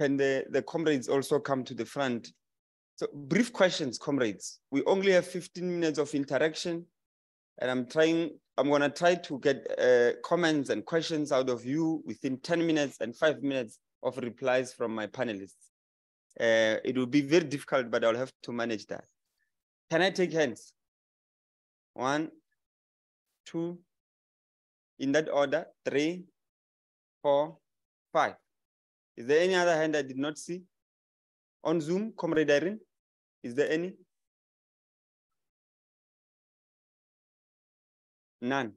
can the, the comrades also come to the front? So brief questions, comrades. We only have 15 minutes of interaction and I'm trying, I'm gonna try to get uh, comments and questions out of you within 10 minutes and five minutes of replies from my panelists. Uh, it will be very difficult, but I'll have to manage that. Can I take hands? One, two, in that order, three, four, five. Is there any other hand I did not see? On Zoom, Comrade Irene, is there any? None.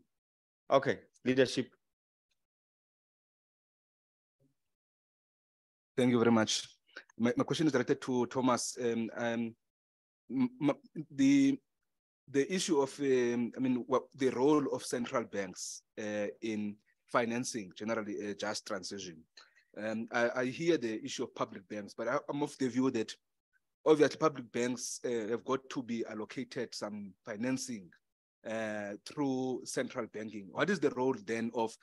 Okay, leadership. Thank you very much. My, my question is directed to Thomas. Um, um, the the issue of, um, I mean, what the role of central banks uh, in financing generally a just transition. Um, I, I, hear the issue of public banks, but I, am of the view that obviously public banks uh, have got to be allocated some financing uh, through central banking. What is the role then of,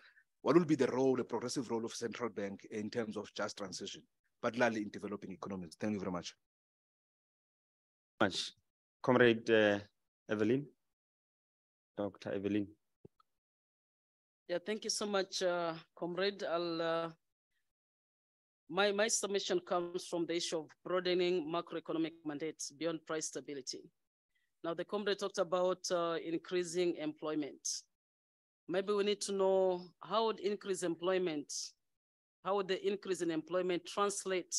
what will be the role, the progressive role of central bank in terms of just transition, particularly in developing economies? Thank you very much. Much. Comrade uh, Evelyn, Dr. Evelyn. Yeah, thank you so much, uh, comrade. I'll, uh, my, my submission comes from the issue of broadening macroeconomic mandates beyond price stability. Now, the comrade talked about uh, increasing employment. Maybe we need to know how would increase employment, how would the increase in employment translate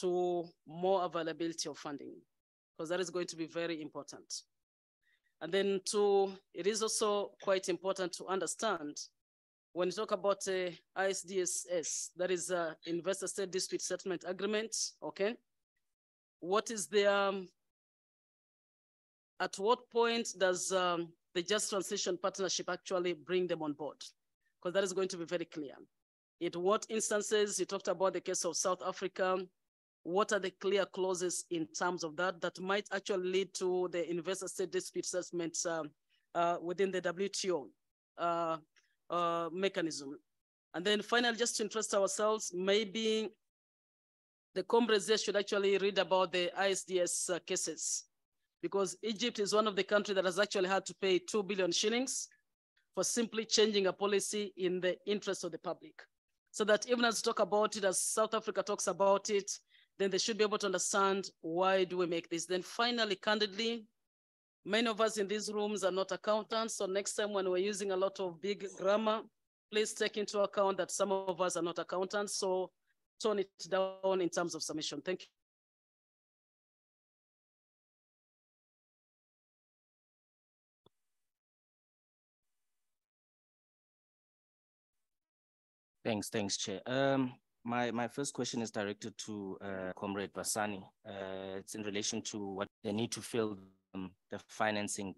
to more availability of funding? Because that is going to be very important. And then two, it is also quite important to understand when you talk about uh, ISDSS, that is uh, Investor State Dispute Settlement Agreement, okay? What is the, um, at what point does um, the Just Transition Partnership actually bring them on board? Because that is going to be very clear. In what instances, you talked about the case of South Africa, what are the clear clauses in terms of that that might actually lead to the investor state dispute settlement um, uh, within the WTO uh, uh, mechanism. And then finally, just to interest ourselves, maybe the comrades should actually read about the ISDS uh, cases because Egypt is one of the countries that has actually had to pay 2 billion shillings for simply changing a policy in the interest of the public. So that even as we talk about it, as South Africa talks about it, then they should be able to understand why do we make this. Then finally, candidly, many of us in these rooms are not accountants. So next time when we're using a lot of big grammar, please take into account that some of us are not accountants. So tone it down in terms of submission. Thank you. Thanks, thanks, Chair. Um, my, my first question is directed to uh, Comrade Busani. Uh, it's in relation to what they need to fill um, the financing.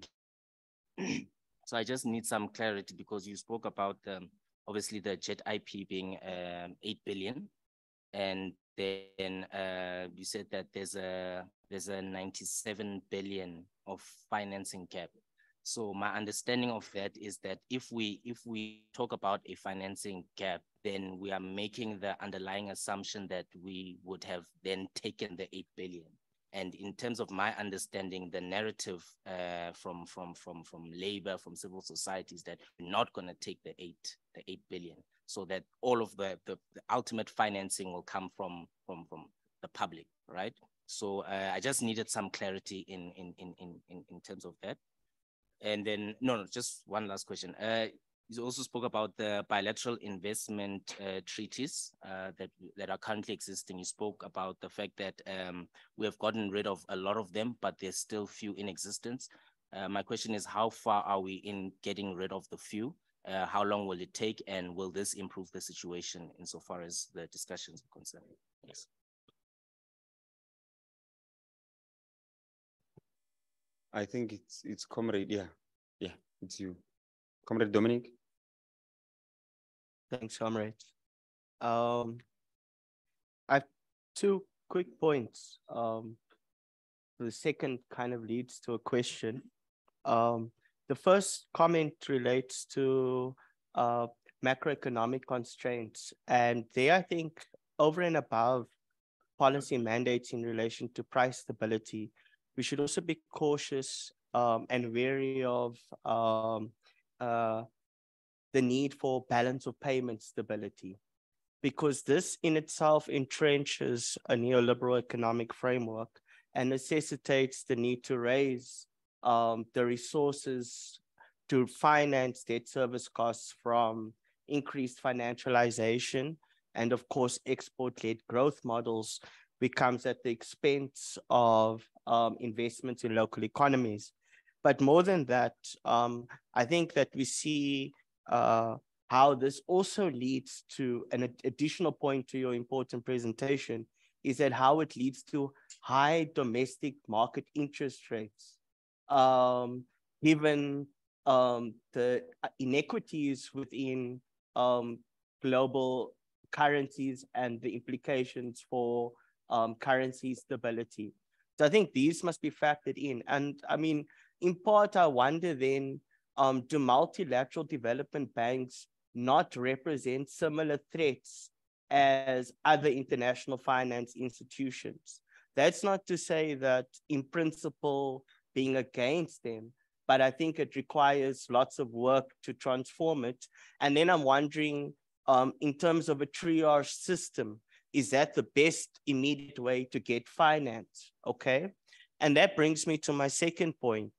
so I just need some clarity because you spoke about um, obviously the JET IP being um, 8 billion. And then uh, you said that there's a there's a 97 billion of financing gap. So my understanding of that is that if we if we talk about a financing gap, then we are making the underlying assumption that we would have then taken the eight billion. And in terms of my understanding, the narrative uh, from from from from labor, from civil society is that we're not going to take the eight the eight billion, so that all of the, the, the ultimate financing will come from from from the public, right? So uh, I just needed some clarity in in in in in terms of that. And then, no, no, just one last question. Uh, you also spoke about the bilateral investment uh, treaties uh, that that are currently existing. You spoke about the fact that um, we have gotten rid of a lot of them, but there's still few in existence. Uh, my question is, how far are we in getting rid of the few? Uh, how long will it take, and will this improve the situation insofar as the discussions are concerned? Yes. I think it's it's comrade. Yeah, yeah, it's you, comrade Dominic. Thanks, comrade. Um, I have two quick points. Um, the second kind of leads to a question. Um, the first comment relates to uh, macroeconomic constraints, and there I think over and above policy mandates in relation to price stability, we should also be cautious um, and wary of um, uh, the need for balance of payment stability, because this in itself entrenches a neoliberal economic framework and necessitates the need to raise um, the resources to finance debt service costs from increased financialization and of course export-led growth models becomes at the expense of um, investments in local economies. But more than that, um, I think that we see uh, how this also leads to an additional point to your important presentation is that how it leads to high domestic market interest rates, um, given um, the inequities within um, global currencies and the implications for um, currency stability. So I think these must be factored in. And I mean, in part, I wonder then, um, do multilateral development banks not represent similar threats as other international finance institutions? That's not to say that in principle, being against them, but I think it requires lots of work to transform it. And then I'm wondering, um, in terms of a triage system, is that the best immediate way to get finance? Okay. And that brings me to my second point,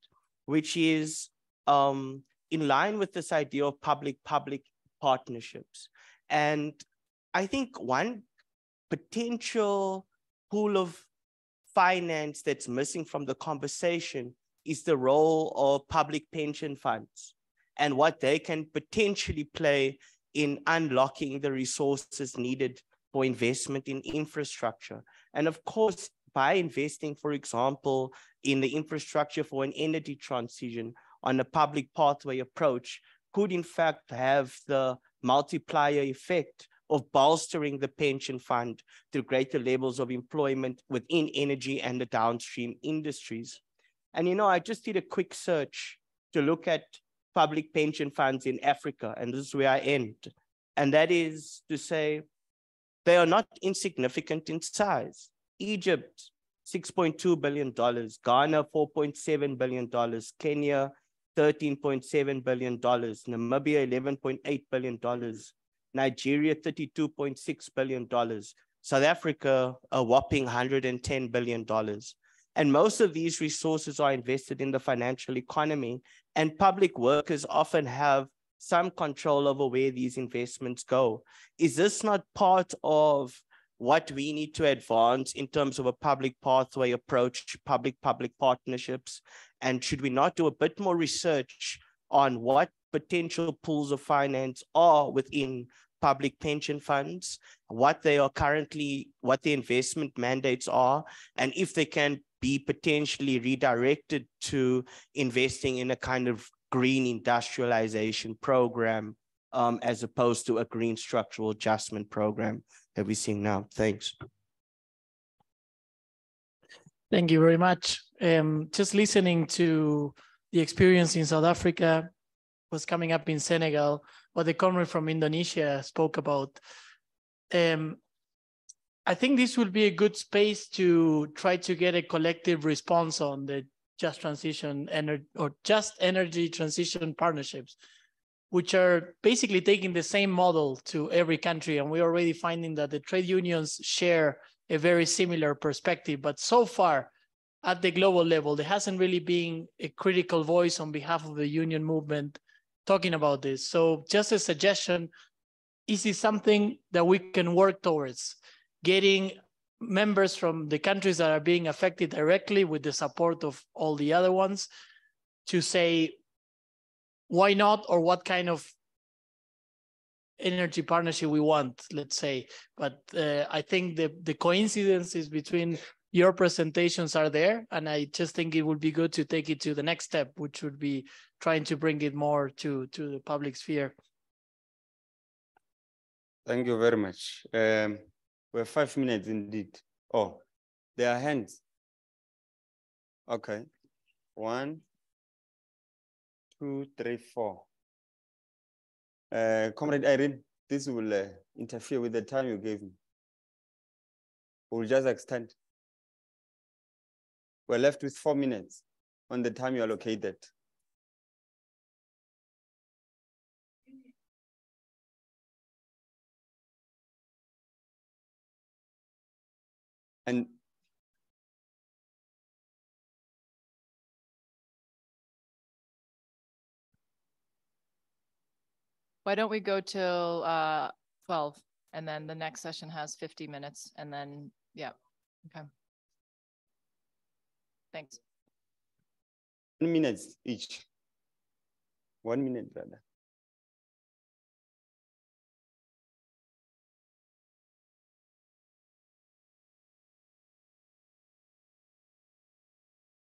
which is um, in line with this idea of public public partnerships. And I think one potential pool of finance that's missing from the conversation is the role of public pension funds and what they can potentially play in unlocking the resources needed for investment in infrastructure. And of course, by investing, for example, in the infrastructure for an energy transition on a public pathway approach, could in fact have the multiplier effect of bolstering the pension fund through greater levels of employment within energy and the downstream industries. And you know, I just did a quick search to look at public pension funds in Africa, and this is where I end. And that is to say, they are not insignificant in size. Egypt, $6.2 billion, Ghana, $4.7 billion, Kenya, $13.7 billion, Namibia, $11.8 billion, Nigeria, $32.6 billion, South Africa, a whopping $110 billion. And most of these resources are invested in the financial economy, and public workers often have some control over where these investments go. Is this not part of what we need to advance in terms of a public pathway approach, public public partnerships? And should we not do a bit more research on what potential pools of finance are within public pension funds, what they are currently, what the investment mandates are, and if they can be potentially redirected to investing in a kind of green industrialization program um, as opposed to a green structural adjustment program seeing now. Thanks. Thank you very much. Um, just listening to the experience in South Africa was coming up in Senegal, what the comrade from Indonesia spoke about. Um, I think this will be a good space to try to get a collective response on the just transition energy or just energy transition partnerships, which are basically taking the same model to every country. And we're already finding that the trade unions share a very similar perspective. But so far, at the global level, there hasn't really been a critical voice on behalf of the union movement talking about this. So just a suggestion, is this something that we can work towards? getting members from the countries that are being affected directly with the support of all the other ones to say why not or what kind of energy partnership we want let's say but uh, i think the the coincidences between your presentations are there and i just think it would be good to take it to the next step which would be trying to bring it more to to the public sphere thank you very much um, we have five minutes indeed. Oh, there are hands. Okay. One, two, three, four. Uh, Comrade Irene, this will uh, interfere with the time you gave me. We'll just extend. We're left with four minutes on the time you allocated. And Why don't we go till uh, 12 and then the next session has 50 minutes and then, yeah, okay. Thanks. one minutes each. One minute, brother.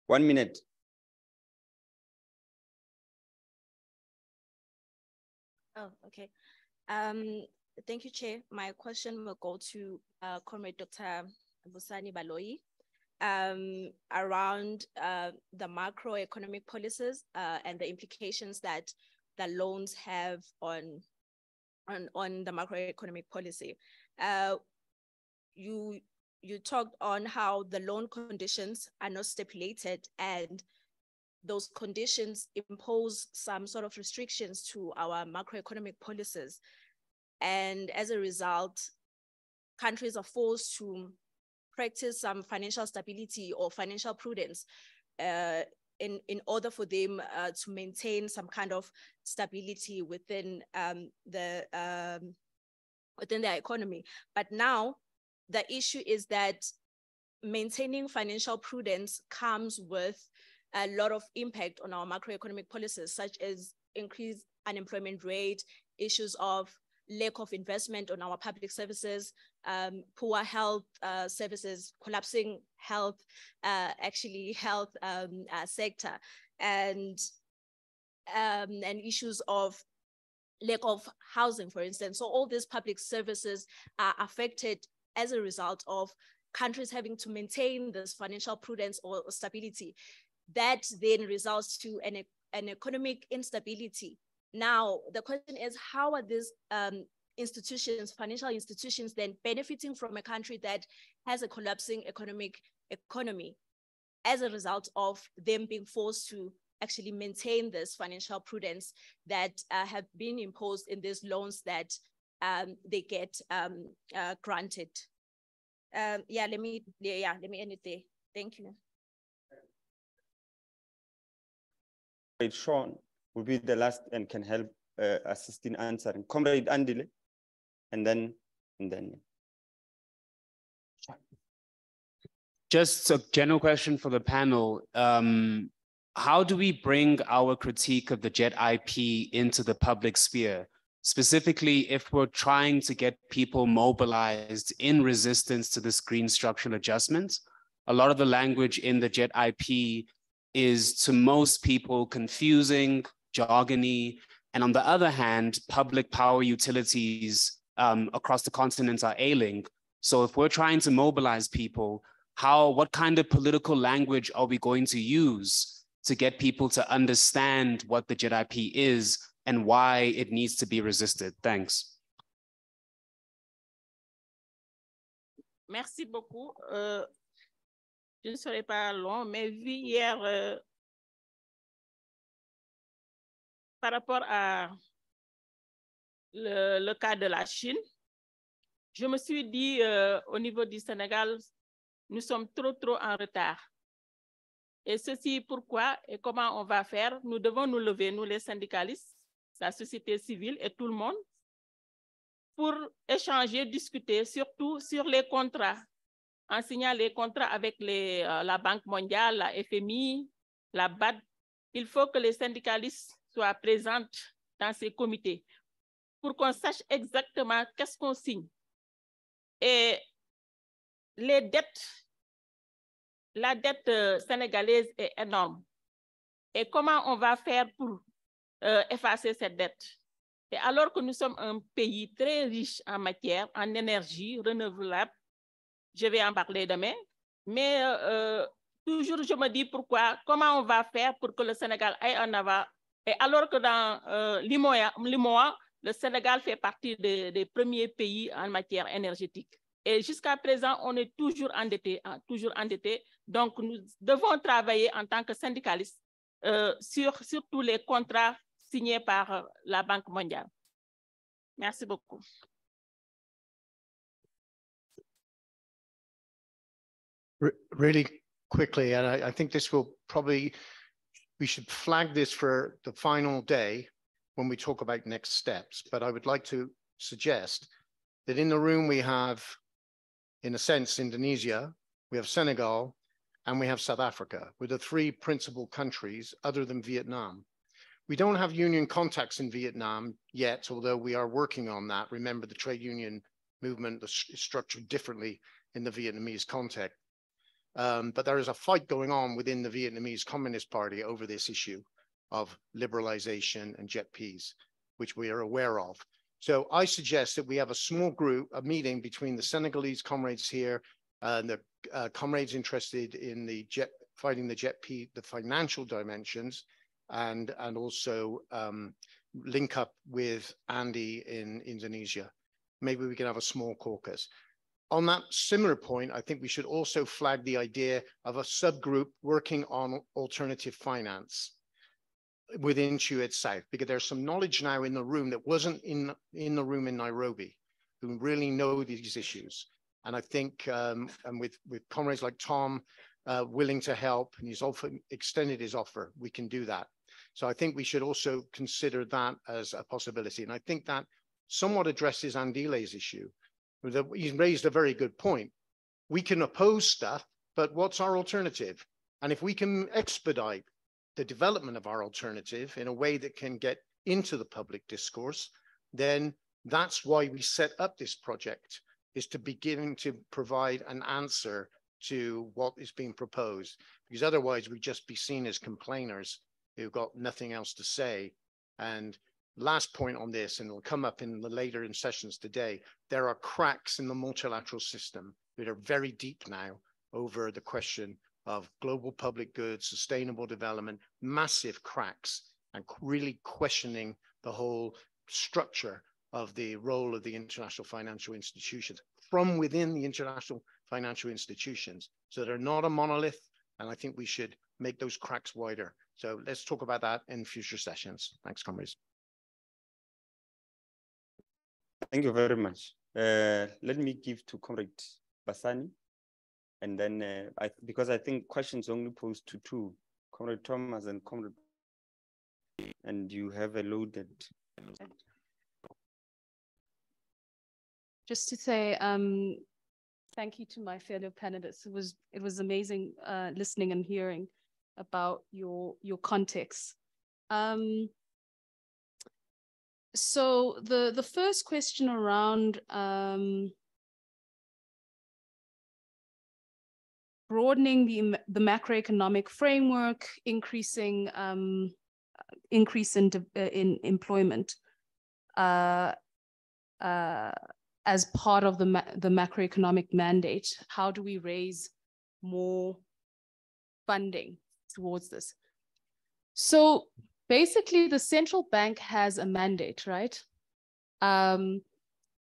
One minute. Okay. Um, thank you, Chair. My question will go to uh, Comrade Dr. Busani Baloyi um, around uh, the macroeconomic policies uh, and the implications that the loans have on on, on the macroeconomic policy. Uh, you you talked on how the loan conditions are not stipulated and those conditions impose some sort of restrictions to our macroeconomic policies. And as a result, countries are forced to practice some financial stability or financial prudence uh, in, in order for them uh, to maintain some kind of stability within um, the um, within their economy. But now the issue is that maintaining financial prudence comes with a lot of impact on our macroeconomic policies, such as increased unemployment rate, issues of lack of investment on our public services, um, poor health uh, services, collapsing health, uh, actually health um, uh, sector, and um, and issues of lack of housing, for instance. So all these public services are affected as a result of countries having to maintain this financial prudence or stability. That then results to an, an economic instability. Now, the question is, how are these um, institutions, financial institutions, then benefiting from a country that has a collapsing economic economy as a result of them being forced to actually maintain this financial prudence that uh, have been imposed in these loans that um, they get um, uh, granted. Um, yeah, let me yeah, let me end it there. Thank you. Sean will be the last and can help uh, assist in answering. Comrade Andile, and then and then. Just a general question for the panel. Um, how do we bring our critique of the JET IP into the public sphere? Specifically, if we're trying to get people mobilized in resistance to this green structural adjustment, a lot of the language in the JET IP is to most people confusing, jargony, and on the other hand, public power utilities um, across the continent are ailing. So if we're trying to mobilize people, how, what kind of political language are we going to use to get people to understand what the JET IP is and why it needs to be resisted? Thanks. Merci beaucoup. Euh, je ne serai pas long, mais vu hier, euh, par rapport à le, cas de la Chine, je me suis dit euh, au niveau du Sénégal, nous sommes trop, trop en retard. Et ceci pourquoi et comment on va faire? Nous devons nous lever, nous les syndicalistes, la société civile et tout le monde, pour échanger, discuter, surtout sur les contrats, en signant les contrats avec euh, la Banque mondiale, la FMI, la BAD. Il faut que les syndicalistes soient présents dans ces comités pour qu'on sache exactement qu'est-ce qu'on signe. Et les dettes, la dette euh, sénégalaise est énorme. Et comment on va faire pour euh, effacer cette dette? Et alors que nous sommes un pays très riche en matière, en énergie renouvelable, je vais en parler demain, mais euh, toujours je me dis pourquoi, comment on va faire pour que le Sénégal aille en avant. Et alors que dans euh, l'IMOA, le Sénégal fait partie des, premiers pays en matière énergétique. Et jusqu'à présent, on est toujours endetté, hein, toujours endetté. Donc, nous devons travailler en tant que syndicalistes euh, sur, sur tous les contrats signés par la Banque mondiale. Merci beaucoup. Re- really quickly, and I, I think this will probably, we should flag this for the final day when we talk about next steps, but I would like to suggest that in the room we have, in a sense, Indonesia, we have Senegal, and we have South Africa, with the three principal countries other than Vietnam. We don't have union contacts in Vietnam yet, although we are working on that. Remember, the trade union movement is structured differently in the Vietnamese context. Um, but there is a fight going on within the Vietnamese Communist Party over this issue of liberalization and JETPs, which we are aware of. So I suggest that we have a small group, a meeting between the Senegalese comrades here and the uh, comrades interested in the jet fighting the jet the financial dimensions, and and also um, link up with Andy in Indonesia. Maybe we can have a small caucus. On that similar point, I think we should also flag the idea of a subgroup working on alternative finance within TUED South, because there's some knowledge now in the room that wasn't in, in the room in Nairobi, who really know these issues. And I think, um, and with, with comrades like Tom uh, willing to help, and he's often extended his offer, we can do that. So I think we should also consider that as a possibility. And I think that somewhat addresses Andile's issue. He's raised a very good point. We can oppose stuff, but what's our alternative? And if we can expedite the development of our alternative in a way that can get into the public discourse, then that's why we set up this project, is to begin to provide an answer to what is being proposed. Because otherwise we'd just be seen as complainers who've got nothing else to say. And last point on this, and it'll come up in the later in sessions today, there are cracks in the multilateral system that are very deep now over the question of global public goods, sustainable development, massive cracks, and really questioning the whole structure of the role of the international financial institutions from within the international financial institutions. So they're not a monolith, and I think we should make those cracks wider. So let's talk about that in future sessions. Thanks, comrades. Thank you very much. Uh, let me give to Comrade Busani. And then uh, I, because I think questions only posed to two, Comrade Thomas and Comrade, and you have a loaded. Just to say, um, thank you to my fellow panelists. It was it was amazing uh, listening and hearing about your your context. Um, so the the first question around um, broadening the the macroeconomic framework, increasing um, increase in uh, in employment uh, uh, as part of the ma the macroeconomic mandate. How do we raise more funding towards this? So basically the central bank has a mandate, right? Um,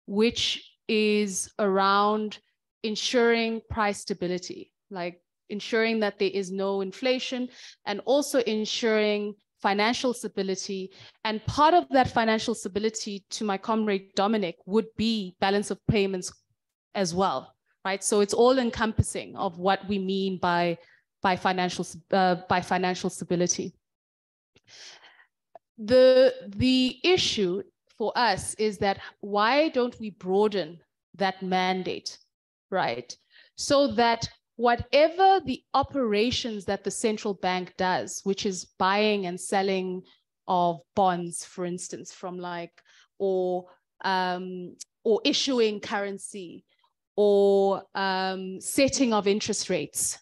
which is around ensuring price stability, like ensuring that there is no inflation and also ensuring financial stability. And part of that financial stability to my comrade Dominic would be balance of payments as well, right? So it's all encompassing of what we mean by, by, financial, uh, by financial stability the the issue for us is that why don't we broaden that mandate right? So that whatever the operations that the central bank does which is buying and selling of bonds for instance from like or um, or issuing currency or um, setting of interest rates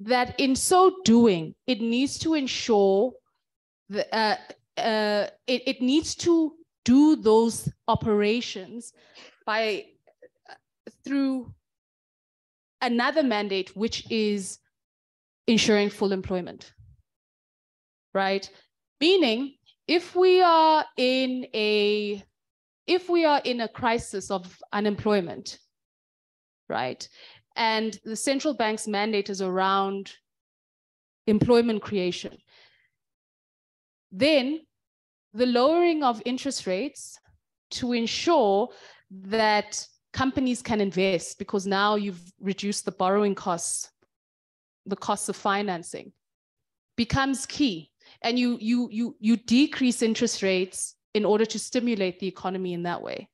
that in so doing it needs to ensure the, uh, uh, it, it needs to do those operations by uh, through another mandate, which is ensuring full employment, right? Meaning, if we are in a if we are in a crisis of unemployment, right? And the central bank's mandate is around employment creation. Then the lowering of interest rates to ensure that companies can invest because now you've reduced the borrowing costs, the costs of financing becomes key. And you, you, you, you decrease interest rates in order to stimulate the economy in that way,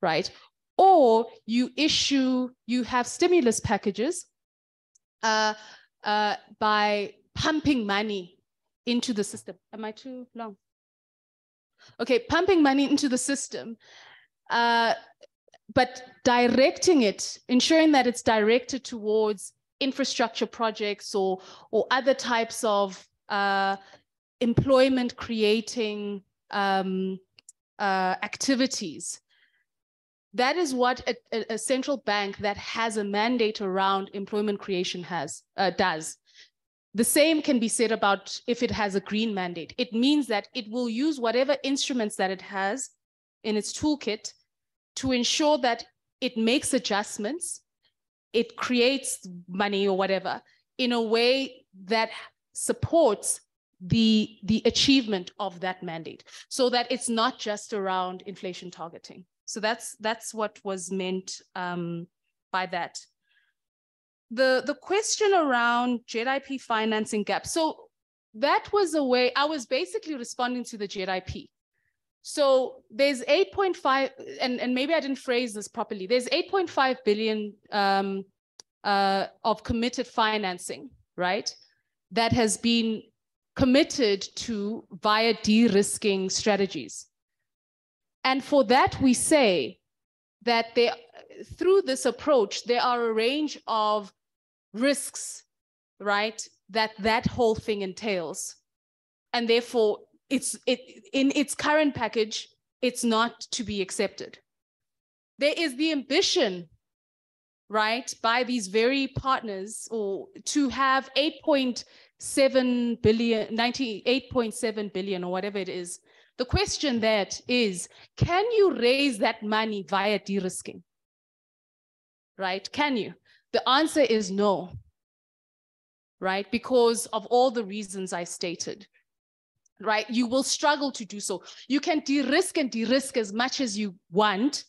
right? Or you issue, you have stimulus packages uh, uh, by pumping money into the system. Am I too long? Okay, pumping money into the system, uh, but directing it, ensuring that it's directed towards infrastructure projects or, or other types of uh, employment creating um, uh, activities. That is what a, a, central bank that has a mandate around employment creation has uh, does. The same can be said about if it has a green mandate. It means that it will use whatever instruments that it has in its toolkit to ensure that it makes adjustments, it creates money or whatever in a way that supports the, the achievement of that mandate so that it's not just around inflation targeting. So that's, that's what was meant um, by that the the question around JET IP financing gap. So that was a way I was basically responding to the JET IP. So there's 8.5, and, and maybe I didn't phrase this properly. There's 8.5 billion um, uh, of committed financing, right? That has been committed to via de-risking strategies. And for that, we say that through this approach, there are a range of risks, right, that that whole thing entails. And therefore, it's it in its current package, it's not to be accepted. There is the ambition, right, by these very partners or to have 8.7 billion, 98.7 billion or whatever it is. The question that is, can you raise that money via de-risking? Right? Can you? The answer is no, right? Because of all the reasons I stated, right? You will struggle to do so. You can de-risk and de-risk as much as you want,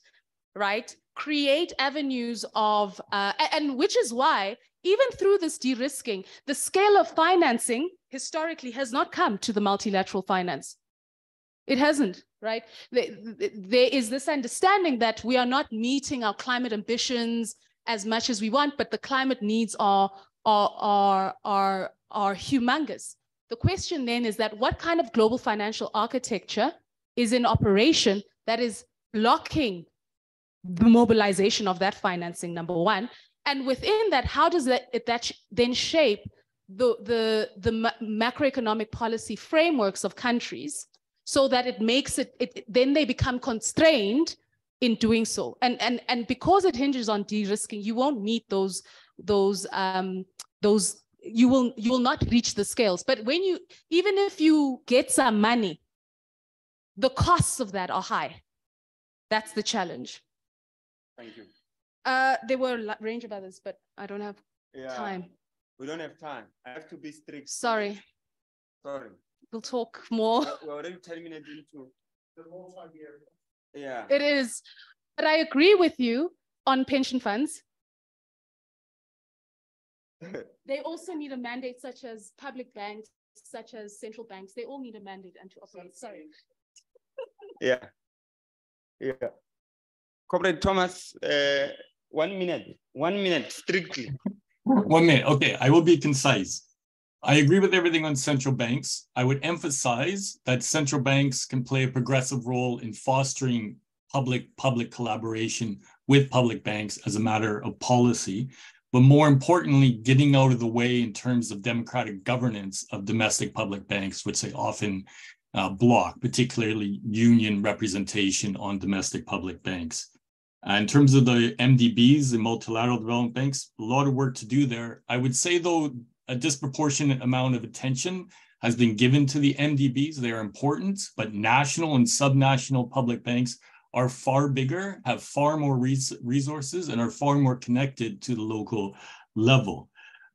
right? Create avenues of, uh, and which is why even through this de-risking, the scale of financing historically has not come to the multilateral finance. It hasn't, right? There is this understanding that we are not meeting our climate ambitions as much as we want, but the climate needs are, are, are, are, are humongous. The question then is that what kind of global financial architecture is in operation that is blocking the mobilization of that financing, number one. And within that, how does that, that then shape the, the, the macroeconomic policy frameworks of countries so that it makes it, it, then they become constrained in doing so. And, and, and because it hinges on de-risking, you won't meet those, those, um, those, you will, you will not reach the scales. But when you, even if you get some money, the costs of that are high. That's the challenge. Thank you. Uh, there were a range of others, but I don't have yeah, time. We don't have time. I have to be strict. Sorry. Sorry. We'll talk more. We're already 10 minutes into the multi-year yeah. It is. But I agree with you on pension funds. they also need a mandate such as public banks, such as central banks. They all need a mandate and to operate. Sorry. yeah. Yeah. Comrade Thomas, uh, one minute, one minute, strictly. One minute. Okay, I will be concise. I agree with everything on central banks. I would emphasize that central banks can play a progressive role in fostering public-public collaboration with public banks as a matter of policy, but more importantly, getting out of the way in terms of democratic governance of domestic public banks, which they often uh, block, particularly union representation on domestic public banks. Uh, in terms of the MDBs, the multilateral development banks, a lot of work to do there. I would say, though, a disproportionate amount of attention has been given to the MDBs. They are important, but national and subnational public banks are far bigger, have far more res resources, and are far more connected to the local level.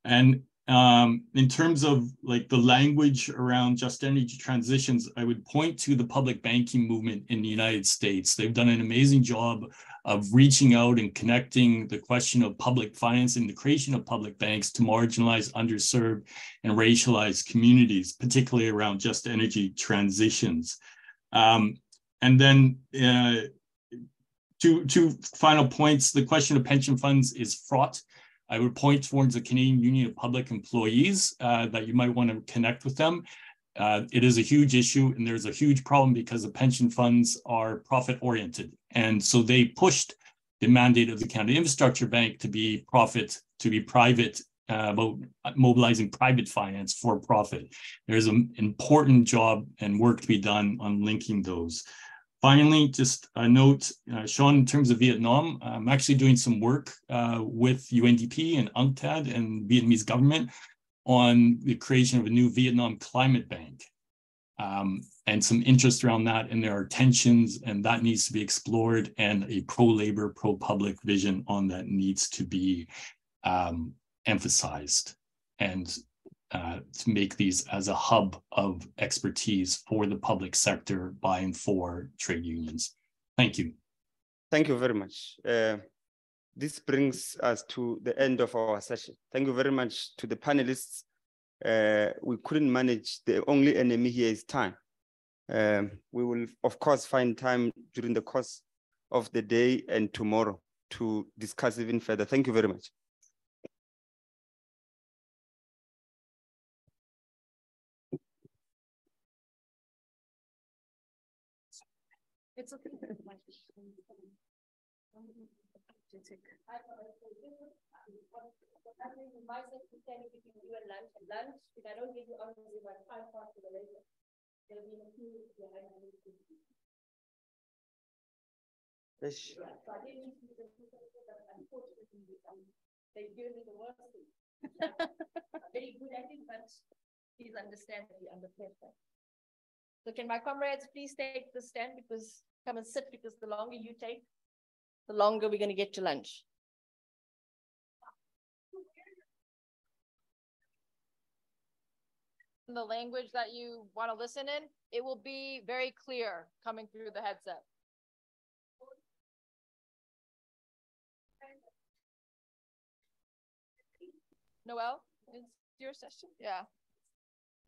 And um, in terms of like the language around just energy transitions, I would point to the public banking movement in the United States. They've done an amazing job of reaching out and connecting the question of public financing, the creation of public banks to marginalized, underserved, and racialized communities, particularly around just energy transitions. Um, and then uh, two, two final points. The question of pension funds is fraught. I would point towards the Canadian Union of Public Employees uh, that you might want to connect with them. Uh, it is a huge issue and there's a huge problem because the pension funds are profit oriented. And so they pushed the mandate of the Canada Infrastructure Bank to be profit, to be private, uh, about mobilizing private finance for profit. There's an important job and work to be done on linking those. Finally, just a note, uh, Sean, in terms of Vietnam, I'm actually doing some work uh, with UNDP and UNCTAD and Vietnamese government on the creation of a new Vietnam climate bank. Um, and some interest around that, and there are tensions, and that needs to be explored, and a pro-labor, pro-public vision on that needs to be um, emphasized. And uh, to make these as a hub of expertise for the public sector by and for trade unions. Thank you. Thank you very much. Uh, this brings us to the end of our session. Thank you very much to the panelists. Uh, we couldn't manage, the only enemy here is time. Um, we will, of course, find time during the course of the day and tomorrow to discuss even further. Thank you very much. But unfortunately, um, they give me the worst thing. Very good at it, but please understand that we under pressure. So can my comrades please take the stand because come and sit because the longer you take, the longer we're going to get to lunch. The language that you want to listen in, it will be very clear coming through the headset. Noel, is your session? Yeah.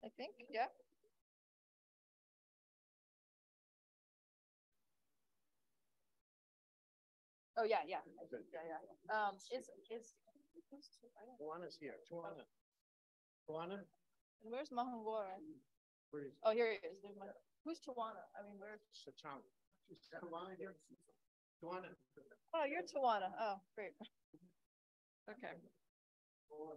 I think, yeah. Oh, yeah, yeah. Yeah, yeah. Um, is, is. Tuana's here. Tuana. Tuana? And where's Mahangora? Where is? Oh, here he is. There's my- Who's Tawana? I mean, where's? Sachana. Tuana here. Tuana. Oh, you're Tawana. Oh, great. Okay. Uh,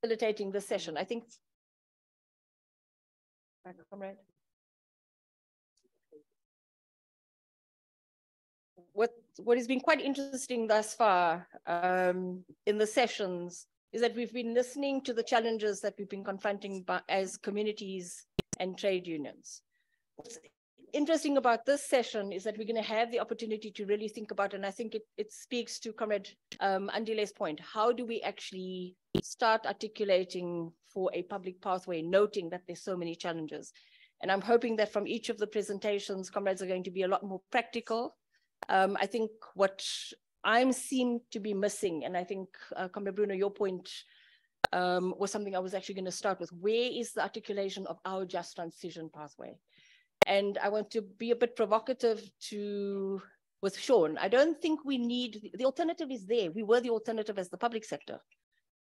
Facilitating the session, I think. Comrade. What, what has been quite interesting thus far um, in the sessions is that we've been listening to the challenges that we've been confronting by, as communities and trade unions. What's interesting about this session is that we're going to have the opportunity to really think about, and I think it, it speaks to Comrade um, Andile's point, how do we actually start articulating for a public pathway, noting that there's so many challenges. And I'm hoping that from each of the presentations, comrades are going to be a lot more practical. Um, I think what I'm seem to be missing, and I think, uh, Comrade Bruno, your point um, was something I was actually going to start with. Where is the articulation of our just transition pathway? And I want to be a bit provocative to with Sean. I don't think we need, the alternative is there. We were the alternative as the public sector.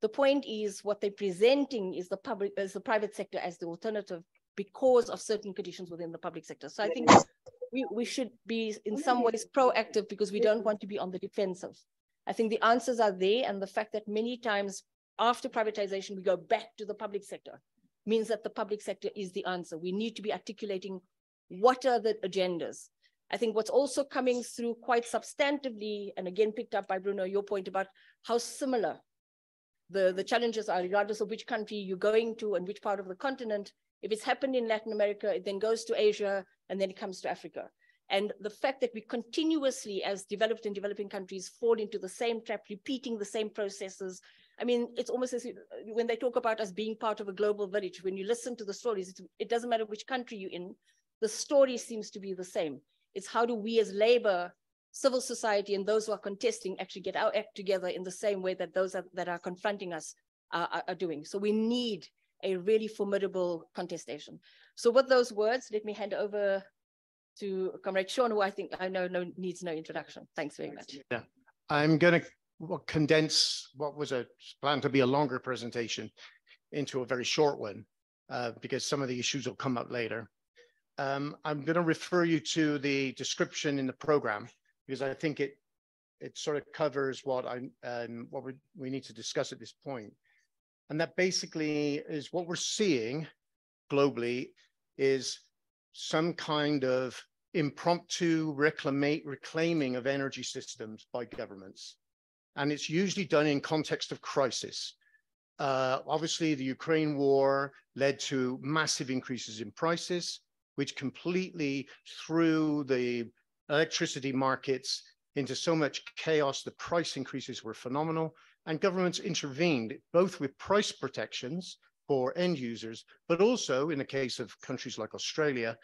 The point is what they're presenting is the public, as the private sector as the alternative because of certain conditions within the public sector. So I think we, we should be in some ways proactive because we don't want to be on the defensive. I think the answers are there and the fact that many times after privatization, we go back to the public sector means that the public sector is the answer. We need to be articulating what are the agendas. I think what's also coming through quite substantively, and again picked up by Bruno, your point about how similar the, the challenges are, regardless of which country you're going to and which part of the continent. If it's happened in Latin America, it then goes to Asia, and then it comes to Africa. And the fact that we continuously, as developed and developing countries, fall into the same trap, repeating the same processes. I mean, it's almost as when they talk about us being part of a global village, when you listen to the stories, it doesn't matter which country you're in, the story seems to be the same. It's how do we as labor, civil society, and those who are contesting actually get our act together in the same way that those are, that are confronting us are, are doing. So we need a really formidable contestation. So with those words, let me hand over to Comrade Sean, who I think I know no, needs no introduction. Thanks very much. Yeah, I'm going to condense what was a planned to be a longer presentation into a very short one, uh, because some of the issues will come up later. Um, I'm going to refer you to the description in the program because I think it it sort of covers what I um, what we, we need to discuss at this point. And that basically is what we're seeing globally is some kind of impromptu reclaim, reclaiming of energy systems by governments. And it's usually done in context of crisis. Uh, obviously, the Ukraine war led to massive increases in prices, which completely threw the electricity markets into so much chaos. The price increases were phenomenal, and governments intervened both with price protections for end users, but also in the case of countries like Australia,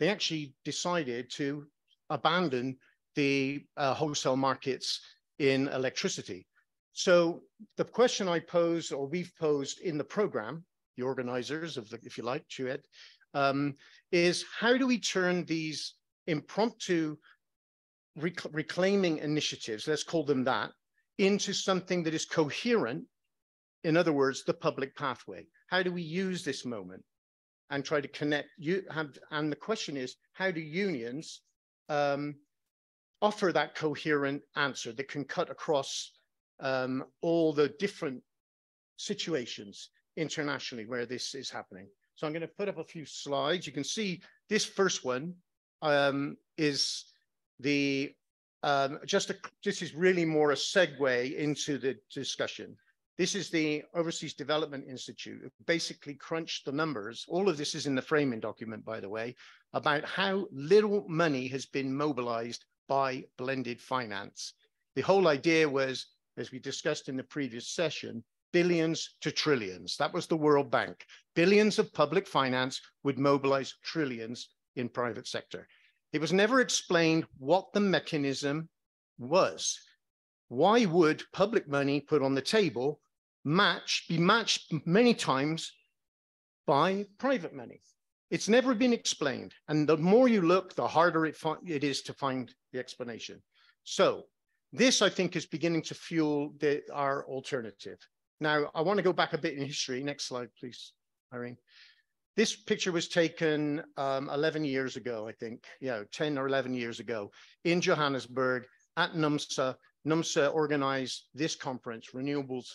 they actually decided to abandon the uh, wholesale markets in electricity. So the question I pose, or we've posed in the program, the organizers of the, if you like, TUED, um, is how do we turn these impromptu rec reclaiming initiatives, let's call them that, into something that is coherent, in other words, the public pathway. How do we use this moment and try to connect you have, and the question is, how do unions um, offer that coherent answer that can cut across um, all the different situations internationally where this is happening. So I'm going to put up a few slides. You can see this first one um, is the um, just a, this is really more a segue into the discussion. This is the Overseas Development Institute. It basically crunched the numbers. All of this is in the framing document, by the way, about how little money has been mobilized by blended finance. The whole idea was, as we discussed in the previous session, billions to trillions. That was the World Bank. Billions of public finance would mobilize trillions in private sector. It was never explained what the mechanism was. Why would public money put on the table match be matched many times by private money? It's never been explained. And the more you look, the harder it, it is to find the explanation. So this, I think, is beginning to fuel the, our alternative. Now, I want to go back a bit in history. Next slide, please, Irene. This picture was taken um, 11 years ago, I think, yeah, 10 or 11 years ago in Johannesburg at NUMSA. NUMSA organized this conference, Renewables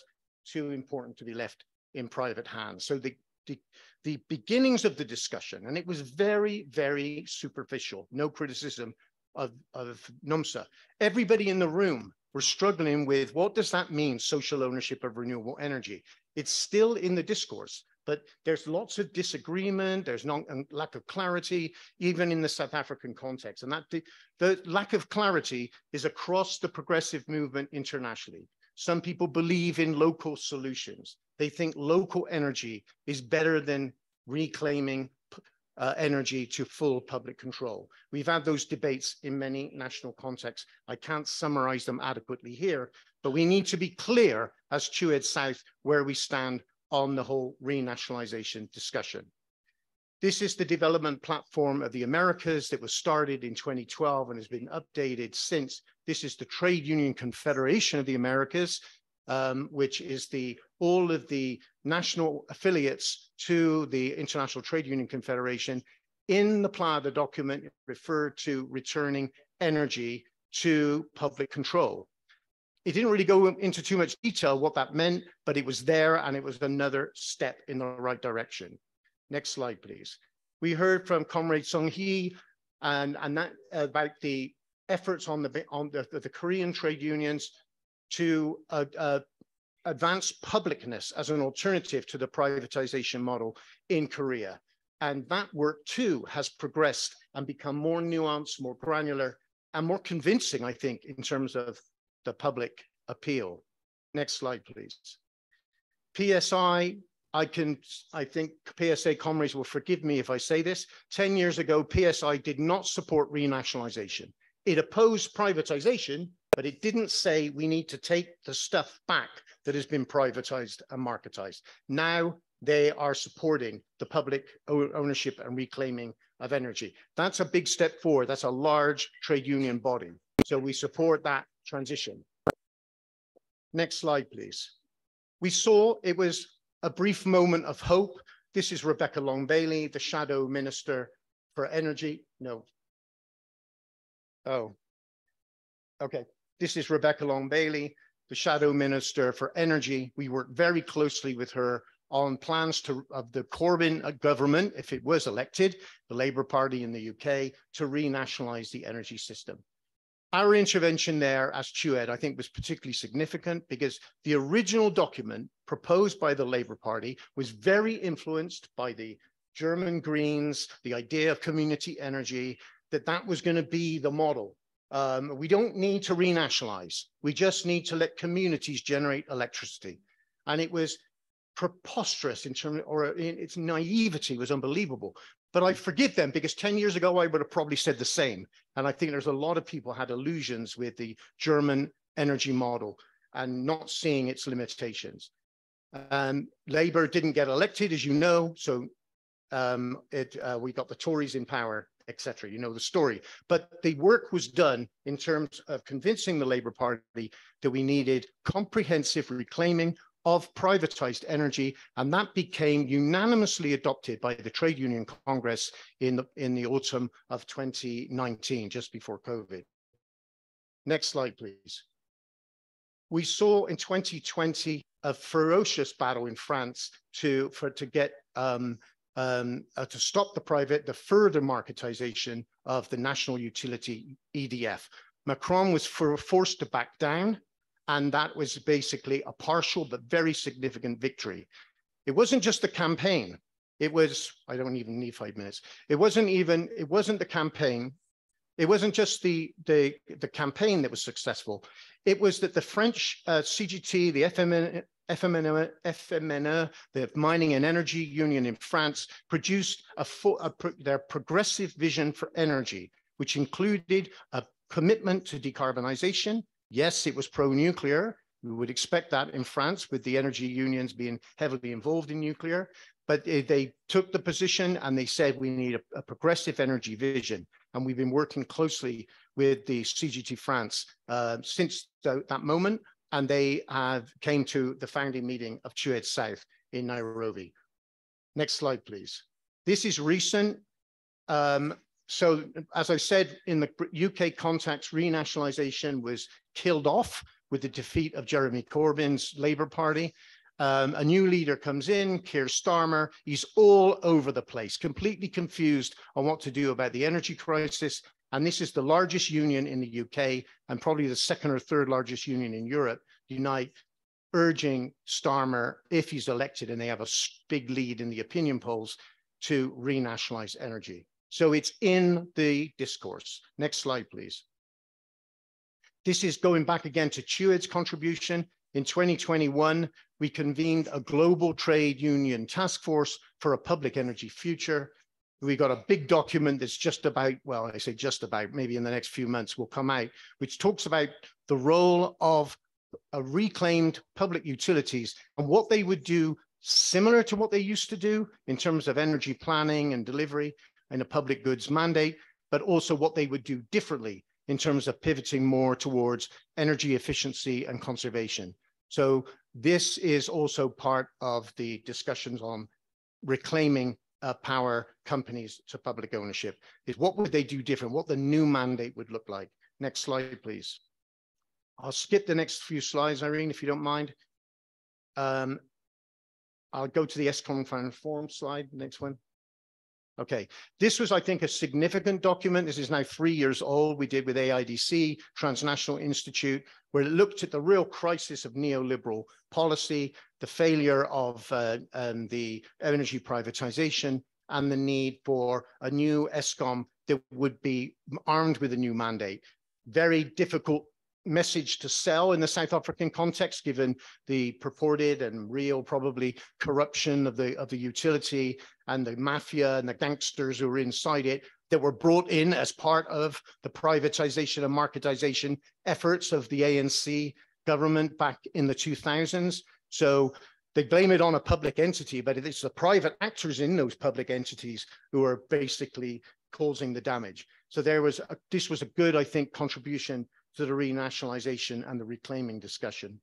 Too Important to be Left in Private Hands. So the, the, the beginnings of the discussion, and it was very, very superficial, no criticism of, of NUMSA. Everybody in the room were struggling with what does that mean, social ownership of renewable energy? It's still in the discourse, but there's lots of disagreement, there's not a lack of clarity, even in the South African context. And that the lack of clarity is across the progressive movement internationally. Some people believe in local solutions. They think local energy is better than reclaiming uh, energy to full public control. We've had those debates in many national contexts. I can't summarize them adequately here, but we need to be clear as TUED South where we stand on the whole renationalization discussion. This is the development platform of the Americas that was started in 2012 and has been updated since. This is the Trade Union Confederation of the Americas, um, which is the all of the national affiliates to the International Trade Union Confederation. In the PLADA document, referred to returning energy to public control. It didn't really go into too much detail what that meant, but it was there and it was another step in the right direction. Next slide, please. We heard from Comrade Sung Hee and, and that about the efforts on the on the, the Korean trade unions to uh, uh, advance publicness as an alternative to the privatization model in Korea. And that work too has progressed and become more nuanced, more granular, and more convincing, I think, in terms of the public appeal. Next slide, please. PSI, I can, I think PSA comrades will forgive me if I say this. 10 years ago, PSI did not support renationalization. It opposed privatization, but it didn't say we need to take the stuff back that has been privatized and marketized. Now they are supporting the public ownership and reclaiming of energy. That's a big step forward. That's a large trade union body. So we support that transition. Next slide, please. We saw it was a brief moment of hope. This is Rebecca Long Bailey, the shadow minister for energy. No. Oh, okay. This is Rebecca Long Bailey, the shadow minister for energy. We worked very closely with her on plans to, of the Corbyn government, if it was elected, the Labour Party in the UK, to renationalise the energy system. Our intervention there as TUED, I think, was particularly significant because the original document proposed by the Labour Party was very influenced by the German Greens, the idea of community energy, that that was going to be the model. Um, we don't need to renationalize. We just need to let communities generate electricity. And it was preposterous in terms, or in, its naivety was unbelievable. But I forgive them because 10 years ago, I would have probably said the same. And I think there's a lot of people had illusions with the German energy model and not seeing its limitations. Um, Labour didn't get elected, as you know, so um, it, uh, we got the Tories in power, etc. You know the story. But the work was done in terms of convincing the Labour Party that we needed comprehensive reclaiming of privatized energy, and that became unanimously adopted by the Trade Union Congress in the, in the autumn of 2019, just before COVID. Next slide, please. We saw in 2020 a ferocious battle in France to, for, to get um, um, uh, to stop the private, the further marketization of the national utility EDF. Macron was for, forced to back down and that was basically a partial but very significant victory. It wasn't just the campaign. It was, I don't even need five minutes. It wasn't even, it wasn't the campaign. It wasn't just the, the, the campaign that was successful. It was that the French uh, CGT, the FMN, FMNE, FMNE, the Mining and Energy Union in France, produced a, a their progressive vision for energy, which included a commitment to decarbonization, Yes, it was pro-nuclear. We would expect that in France with the energy unions being heavily involved in nuclear. But they took the position and they said we need a, a progressive energy vision. And we've been working closely with the CGT France uh, since that moment. And they have came to the founding meeting of TUED South in Nairobi. Next slide, please. This is recent. Um, so as I said, in the UK context, renationalisation was killed off with the defeat of Jeremy Corbyn's Labour Party. Um, a new leader comes in, Keir Starmer. He's all over the place, completely confused on what to do about the energy crisis. And this is the largest union in the UK and probably the second or third largest union in Europe, Unite, urging Starmer, if he's elected and they have a big lead in the opinion polls, to renationalize energy. So it's in the discourse. Next slide, please. This is going back again to TUED's contribution. In 2021, we convened a global trade union task force for a public energy future. We got a big document that's just about, well, I say just about, maybe in the next few months will come out, which talks about the role of reclaimed public utilities and what they would do similar to what they used to do in terms of energy planning and delivery, in a public goods mandate, but also what they would do differently in terms of pivoting more towards energy efficiency and conservation. So this is also part of the discussions on reclaiming uh, power companies to public ownership is what would they do different? What the new mandate would look like. Next slide, please. I'll skip the next few slides, Irene, if you don't mind. Um, I'll go to the Eskom Final Forum slide, next one. Okay, this was, I think, a significant document. This is now three years old. We did with AIDC, Transnational Institute, where it looked at the real crisis of neoliberal policy, the failure of uh, um, the energy privatization, and the need for a new Eskom that would be armed with a new mandate. Very difficult message to sell in the South African context, given the purported and real probably corruption of the of the utility and the mafia and the gangsters who were inside it that were brought in as part of the privatization and marketization efforts of the ANC government back in the 2000s. So they blame it on a public entity, but it's the private actors in those public entities who are basically causing the damage. So there was a, this was a good, I think, contribution to the renationalization and the reclaiming discussion.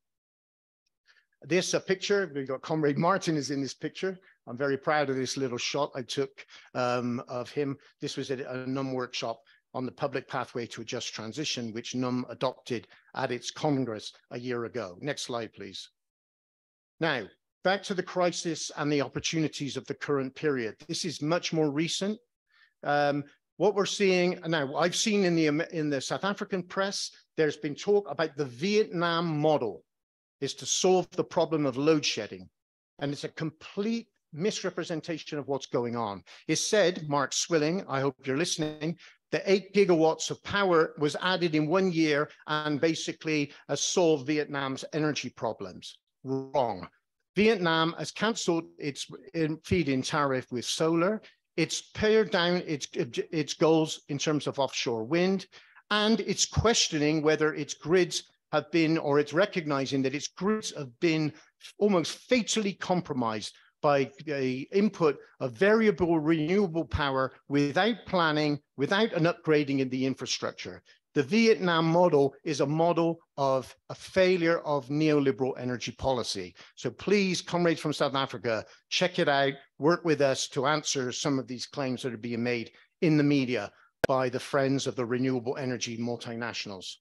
This a picture, we've got Comrade Martin is in this picture. I'm very proud of this little shot I took um, of him. This was at a NUM workshop on the public pathway to a just transition, which NUM adopted at its Congress a year ago. Next slide, please. Now, back to the crisis and the opportunities of the current period. This is much more recent. Um, what we're seeing now, I've seen in the in the South African press, there's been talk about the Vietnam model is to solve the problem of load shedding. And it's a complete misrepresentation of what's going on. It said, Mark Swilling, I hope you're listening, that eight gigawatts of power was added in one year and basically has solved Vietnam's energy problems. Wrong. Vietnam has cancelled its feed-in tariff with solar. It's pared down its, its goals in terms of offshore wind, and it's questioning whether its grids have been, or it's recognizing that its grids have been almost fatally compromised by the input of variable renewable power without planning, without an upgrading in the infrastructure. The Vietnam model is a model of a failure of neoliberal energy policy. So please, comrades from South Africa, check it out, work with us to answer some of these claims that are being made in the media by the friends of the renewable energy multinationals.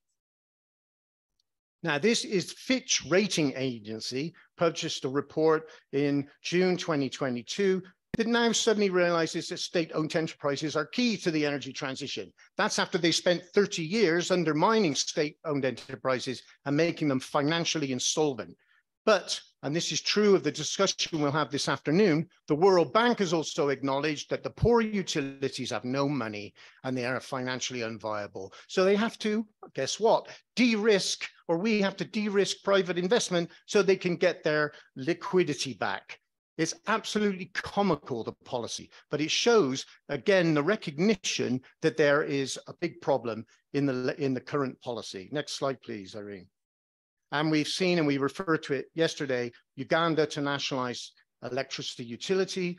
Now, this is Fitch Rating Agency published a report in June 2022 that now suddenly realizes that state-owned enterprises are key to the energy transition. That's after they spent 30 years undermining state-owned enterprises and making them financially insolvent. But, and this is true of the discussion we'll have this afternoon, the World Bank has also acknowledged that the poor utilities have no money and they are financially unviable. So they have to, guess what, de-risk, or we have to de-risk private investment so they can get their liquidity back. It's absolutely comical, the policy, but it shows, again, the recognition that there is a big problem in the, in the current policy. Next slide, please, Irene. And we've seen, and we referred to it yesterday, Uganda to nationalize electricity utility,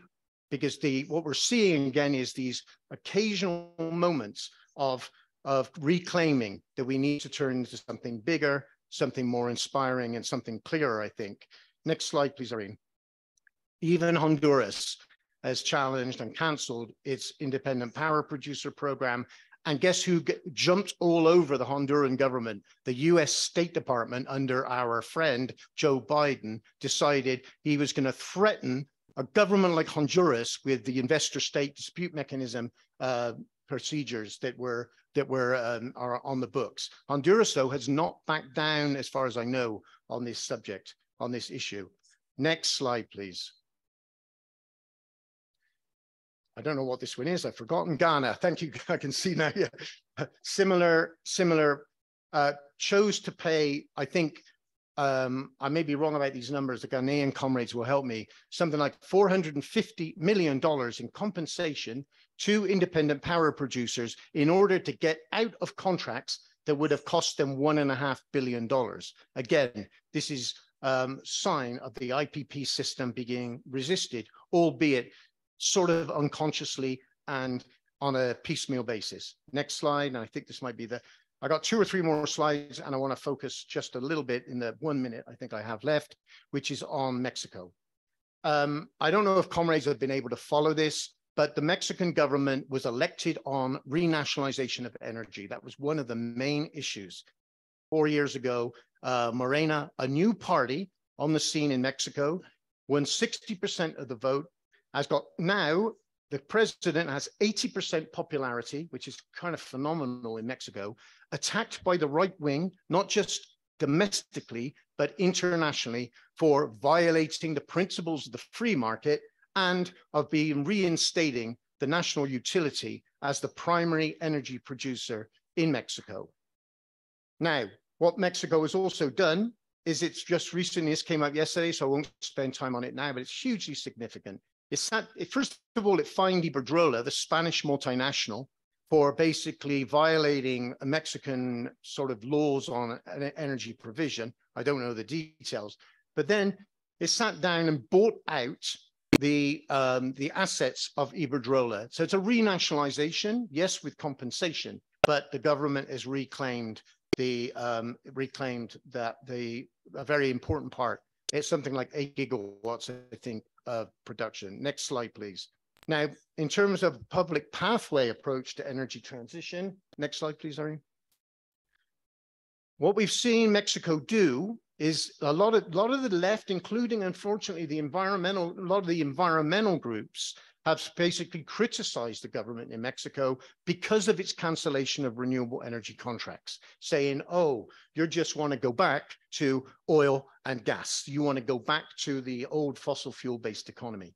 because the what we're seeing again is these occasional moments of, of reclaiming that we need to turn into something bigger, something more inspiring, and something clearer, I think. Next slide, please, Irene. Even Honduras has challenged and canceled its independent power producer program and guess who jumped all over the Honduran government? The US State Department, under our friend Joe Biden, decided he was going to threaten a government like Honduras with the investor state dispute mechanism uh, procedures that were that were um, are on the books. Honduras, though, has not backed down, as far as I know, on this subject, on this issue. Next slide, please. I don't know what this one is. I've forgotten Ghana. Thank you. I can see now. Yeah. similar, similar, uh, chose to pay, I think, um, I may be wrong about these numbers. The Ghanaian comrades will help me. Something like $450 million in compensation to independent power producers in order to get out of contracts that would have cost them one and a half billion dollars. Again, this is um, sign of the IPP system being resisted, albeit sort of unconsciously and on a piecemeal basis. Next slide, and I think this might be the, I got two or three more slides and I wanna focus just a little bit in the one minute I think I have left, which is on Mexico. Um, I don't know if comrades have been able to follow this, but the Mexican government was elected on renationalization of energy. That was one of the main issues. Four years ago, uh, Morena, a new party on the scene in Mexico, won 60% of the vote, has got now the president has 80% popularity, which is kind of phenomenal in Mexico, attacked by the right wing, not just domestically, but internationally for violating the principles of the free market and of being reinstating the national utility as the primary energy producer in Mexico. Now, what Mexico has also done is it's just recently, this came out yesterday, so I won't spend time on it now, but it's hugely significant. It's that, it, first of all, it fined Iberdrola, the Spanish multinational, for basically violating Mexican sort of laws on energy provision. I don't know the details, but then it sat down and bought out the um, the assets of Iberdrola. So it's a renationalization, yes, with compensation, but the government has reclaimed the um, reclaimed that the a very important part. It's something like eight gigawatts, I think, of production. Next slide, please. Now, in terms of public pathway approach to energy transition, next slide, please, Ari. What we've seen Mexico do is a lot of, a lot of the left, including, unfortunately, the environmental, a lot of the environmental groups have basically criticized the government in Mexico because of its cancellation of renewable energy contracts, saying, oh, you just want to go back to oil and gas. You want to go back to the old fossil fuel based economy.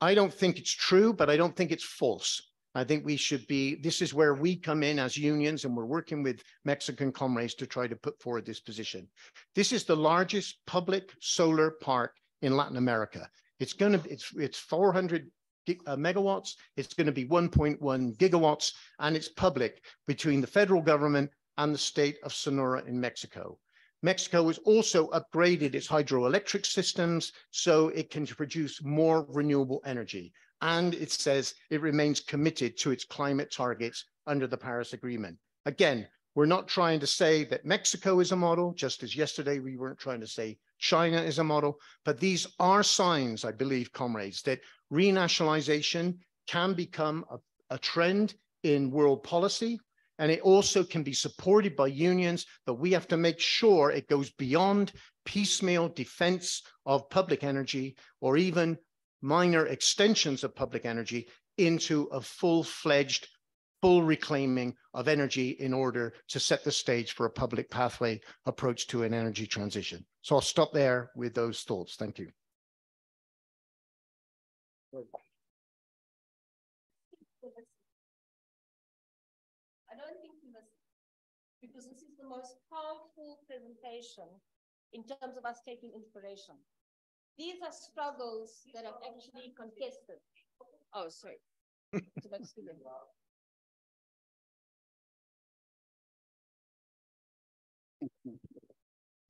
I don't think it's true, but I don't think it's false. I think we should be, this is where we come in as unions and we're working with Mexican comrades to try to put forward this position. This is the largest public solar park in Latin America. It's going to, it's, it's 400 uh, Uh, megawatts. It's going to be 1.1 gigawatts and it's public between the federal government and the state of Sonora in Mexico. Mexico has also upgraded its hydroelectric systems so it can produce more renewable energy. And it says it remains committed to its climate targets under the Paris Agreement. Again, we're not trying to say that Mexico is a model, just as yesterday we weren't trying to say China is a model, but these are signs, I believe, comrades, that renationalization can become a, a trend in world policy and it also can be supported by unions, but we have to make sure it goes beyond piecemeal defense of public energy or even minor extensions of public energy into a full-fledged, full reclaiming of energy in order to set the stage for a public pathway approach to an energy transition. So I'll stop there with those thoughts. Thank you. Because this is the most powerful presentation in terms of us taking inspiration. These are struggles that are actually contested. Oh, sorry.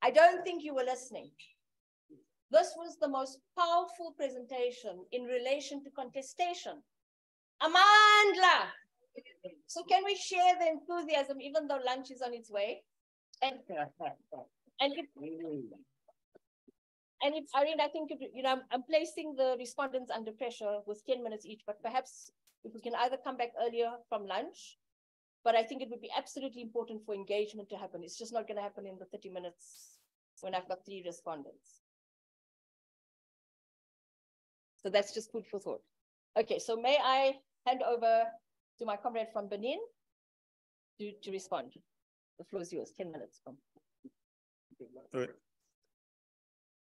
I don't think you were listening. This was the most powerful presentation in relation to contestation. Amandla, so can we share the enthusiasm even though lunch is on its way? And, and if, and if Irene, I think, you know, I'm, I'm placing the respondents under pressure with 10 minutes each, but perhaps if we can either come back earlier from lunch, but I think it would be absolutely important for engagement to happen. It's just not going to happen in the 30 minutes when I've got three respondents. So that's just food for thought. Okay, so may I hand over to my comrade from Benin to, to respond? The floor is yours, 10 minutes. Oui.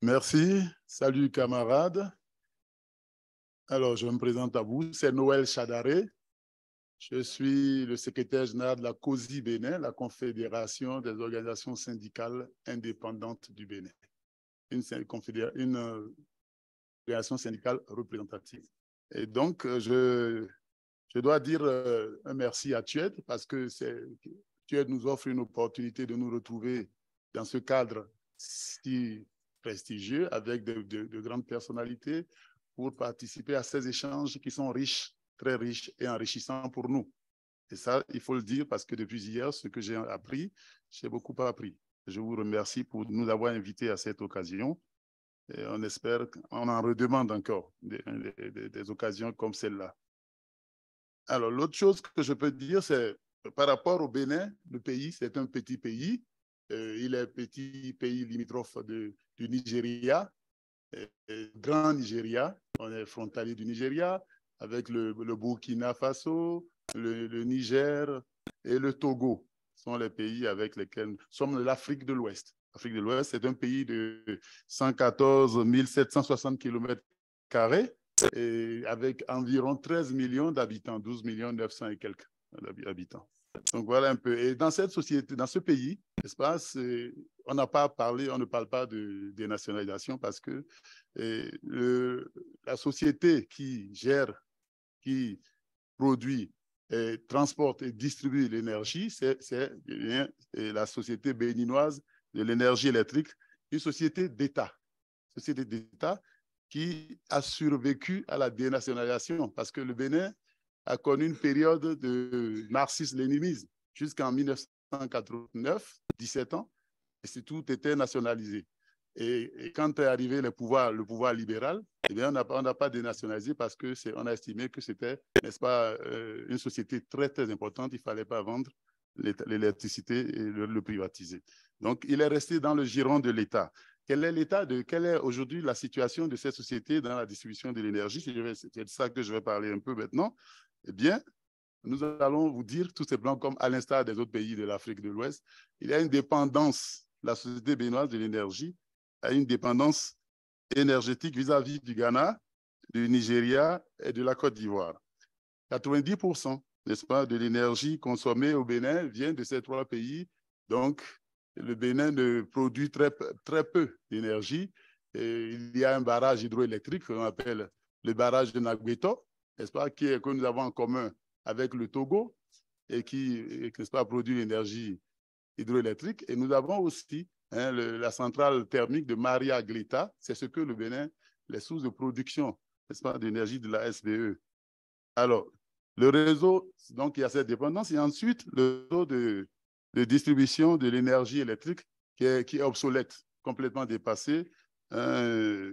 Merci. Salut camarades. Alors, je me présente à vous. C'est Noël Chadaré. Je suis le secrétaire général de la COSI Bénin, la Confédération des organisations syndicales indépendantes du Bénin. Une, une organisation syndicale représentative. Et donc, euh, je je dois dire euh, un merci à Tued parce que Tued nous offre une opportunité de nous retrouver dans ce cadre si prestigieux avec de, de, grandes personnalités pour participer à ces échanges qui sont riches, très riches et enrichissants pour nous. Et ça, il faut le dire parce que depuis hier, ce que j'ai appris, j'ai beaucoup appris. Je vous remercie pour nous avoir invités à cette occasion. Et on espère, on en redemande encore des, occasions comme celle-là. Alors, l'autre chose que je peux dire, c'est par rapport au Bénin, le pays, c'est un petit pays. Euh, il est un petit pays limitrophe de, du Nigeria. et grand Nigeria. On est frontalier du Nigeria avec le, le Burkina Faso, le, le Niger et le Togo sont les pays avec lesquels nous sommes l'Afrique de l'Ouest. L'Afrique de l'Ouest, c'est un pays de 114 760 km et avec environ 13 millions d'habitants, 12 millions 900 et quelques habitants. Donc voilà un peu. Et dans cette société, dans ce pays, on n'a pas parlé, on ne parle pas de dénationalisation parce que la société qui gère, qui produit, transporte et distribue l'énergie, c'est la société béninoise de l'énergie électrique, une société d'État. Société d'État qui a survécu à la dénationalisation parce que le Bénin a connu une période de marxisme-léninisme jusqu'en 1989, 17 ans, et tout était nationalisé. Et, quand est arrivé le pouvoir, le pouvoir libéral, eh bien, on n'a pas dénationalisé parce que on a estimé que c'était, n'est-ce pas, euh, une société très, très importante. Il ne fallait pas vendre l'électricité et le, privatiser. Donc, il est resté dans le giron de l'État. Quel est l'état de, quelle est aujourd'hui la situation de cette société dans la distribution de l'énergie? C'est de ça que je vais parler un peu maintenant. Eh bien, nous allons vous dire tout simplement, comme à l'instar des autres pays de l'Afrique de l'Ouest, il y a une dépendance, la société béninoise de l'énergie a une dépendance énergétique vis-à-vis -vis du Ghana, du Nigeria et de la Côte d'Ivoire. 90%, n'est-ce pas, de l'énergie consommée au Bénin vient de ces trois pays. Donc, le Bénin ne produit très, très peu d'énergie. Il y a un barrage hydroélectrique qu'on appelle le barrage de Nagbeto, n'est-ce pas, que nous avons en commun avec le Togo et qui, n'est-ce pas, produit l'énergie hydroélectrique. Et nous avons aussi hein, la centrale thermique de Maria Glita, c'est ce que le Bénin, les sources de production, n'est-ce pas, d'énergie de la SBE. Alors, le réseau, donc il y a cette dépendance, et ensuite le réseau de, de distribution de l'énergie électrique qui est, qui est, obsolète, complètement dépassé. Hein,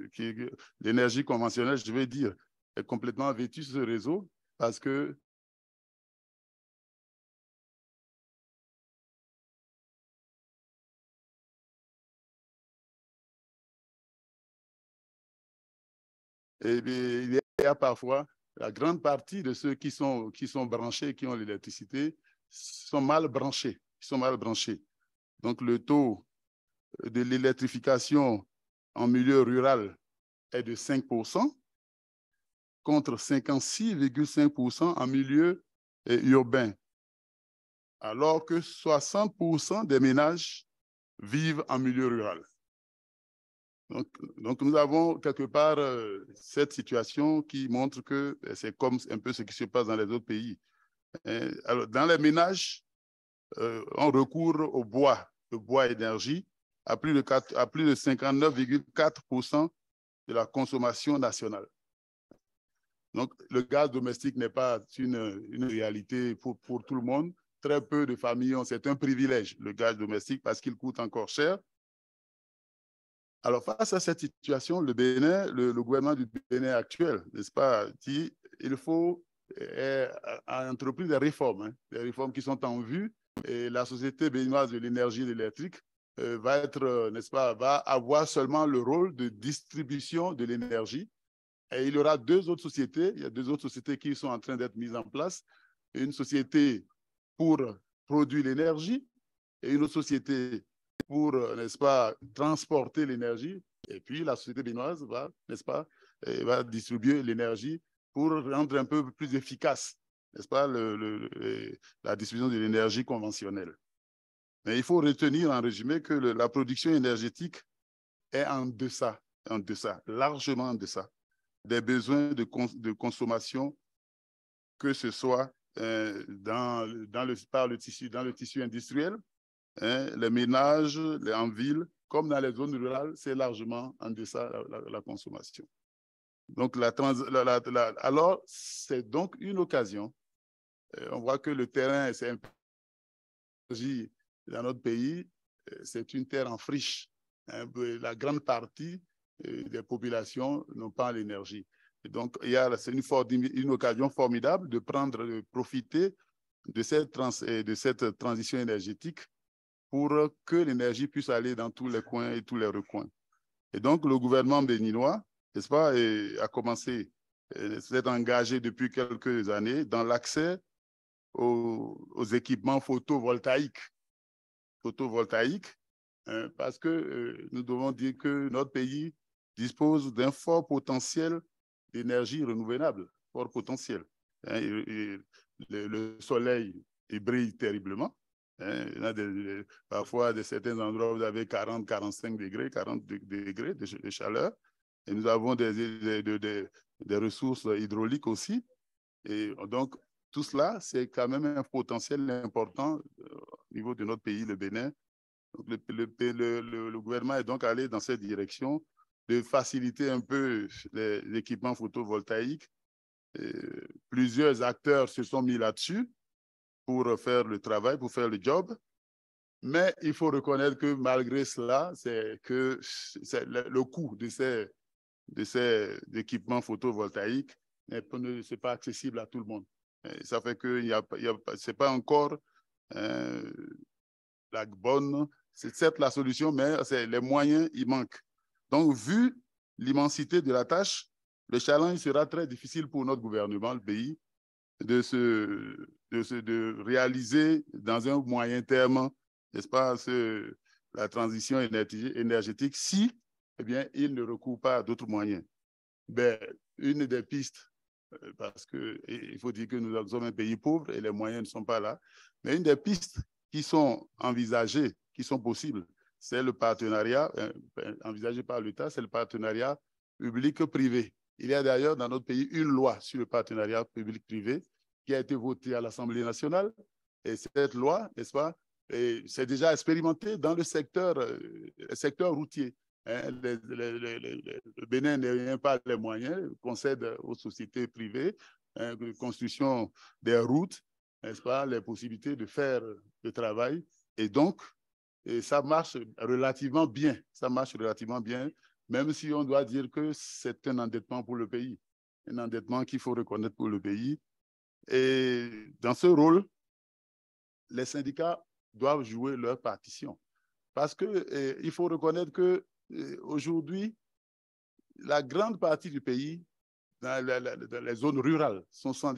l'énergie conventionnelle, je vais dire, est complètement vêtue ce réseau parce que Et il y a parfois la grande partie de ceux qui sont, qui sont branchés, qui ont l'électricité, sont mal branchés sont mal branchés. Donc, le taux de l'électrification en milieu rural est de 5% contre 56,5% en milieu eh, urbain, alors que 60% des ménages vivent en milieu rural. Donc, nous avons quelque part euh, cette situation qui montre que eh, c'est comme un peu ce qui se passe dans les autres pays. Eh, alors, dans les ménages, euh, on recourt au bois, le bois énergie, à plus de, de 59,4% de la consommation nationale. Donc, le gaz domestique n'est pas une, une réalité pour, pour, tout le monde. Très peu de familles ont, c'est un privilège, le gaz domestique, parce qu'il coûte encore cher. Alors, face à cette situation, le Bénin, le, gouvernement du Bénin actuel, n'est-ce pas, dit il faut entreprendre des réformes, hein, des réformes qui sont en vue et la société béninoise de l'énergie électrique euh, va être, euh, n'est-ce pas, va avoir seulement le rôle de distribution de l'énergie. Et il y aura deux autres sociétés, il y a deux autres sociétés qui sont en train d'être mises en place. Une société pour produire l'énergie et une autre société pour, euh, n'est-ce pas, transporter l'énergie. Et puis la société béninoise va, n'est-ce pas, va distribuer l'énergie pour rendre un peu plus efficace n'est-ce pas, le, la distribution de l'énergie conventionnelle. Mais il faut retenir en résumé que la production énergétique est en deçà, en deçà, largement en deçà des besoins de, cons, de consommation, que ce soit euh, dans, dans, le, par le tissu, dans le tissu industriel, hein, les ménages, les, en ville, comme dans les zones rurales, c'est largement en deçà la, la, consommation. Donc, la trans, alors, c'est donc une occasion on voit que le terrain, c'est un dans notre pays, euh, c'est une terre en friche. La grande partie euh, des populations n'ont pas l'énergie. Donc, c'est une, une, occasion formidable de prendre, de profiter de cette, trans, de cette transition énergétique pour que l'énergie puisse aller dans tous les coins et tous les recoins. Et donc, le gouvernement béninois, n'est-ce pas, a commencé, s'est engagé depuis quelques années dans l'accès aux, équipements photovoltaïques. Photovoltaïques, hein, parce que euh, nous devons dire que notre pays dispose d'un fort potentiel d'énergie renouvelable, fort potentiel. Hein, le, soleil brille terriblement. Hein, parfois, de certains endroits, vous avez 40, 45 degrés, 40 degrés de, chaleur. Et nous avons des, des, ressources hydrauliques aussi. Et donc, tout cela, c'est quand même un potentiel important euh, au niveau de notre pays, le Bénin. le, gouvernement est donc allé dans cette direction de faciliter un peu l'équipement photovoltaïque. plusieurs acteurs se sont mis là-dessus pour faire le travail, pour faire le job. Mais il faut reconnaître que malgré cela, c'est que le, le, coût de ces, de ces équipements photovoltaïques n'est pas accessible à tout le monde. Ça fait que ce n'est pas encore euh, la bonne, c'est certes la solution, mais les moyens, il manquent. Donc, vu l'immensité de la tâche, le challenge sera très difficile pour notre gouvernement, le pays, de, se, de, de réaliser dans un moyen terme, n'est-ce pas, la transition énergétique si eh bien, il ne recourt pas à d'autres moyens. Ben, une des pistes, euh, parce qu'il faut dire que nous sommes un pays pauvre et les moyens ne sont pas là, mais une des pistes qui sont envisagées, qui sont possibles, c'est le partenariat euh, ben, envisagé par l'État, c'est le partenariat public-privé. Il y a d'ailleurs dans notre pays une loi sur le partenariat public-privé qui a été votée à l'Assemblée nationale. Et cette loi, n'est-ce pas, c'est déjà expérimenté dans euh, le secteur routier. Hein. le, Bénin n'a pas les moyens, concède aux sociétés privées hein, construction des routes, n'est-ce pas, les possibilités de faire le travail. Et donc, et ça marche relativement bien. Ça marche relativement bien, même si on doit dire que c'est un endettement pour le pays, un endettement qu'il faut reconnaître pour le pays. Et dans ce rôle, les syndicats doivent jouer leur partition. Parce qu'il faut reconnaître que aujourd'hui, la grande partie du pays, dans, les zones rurales, sont sans,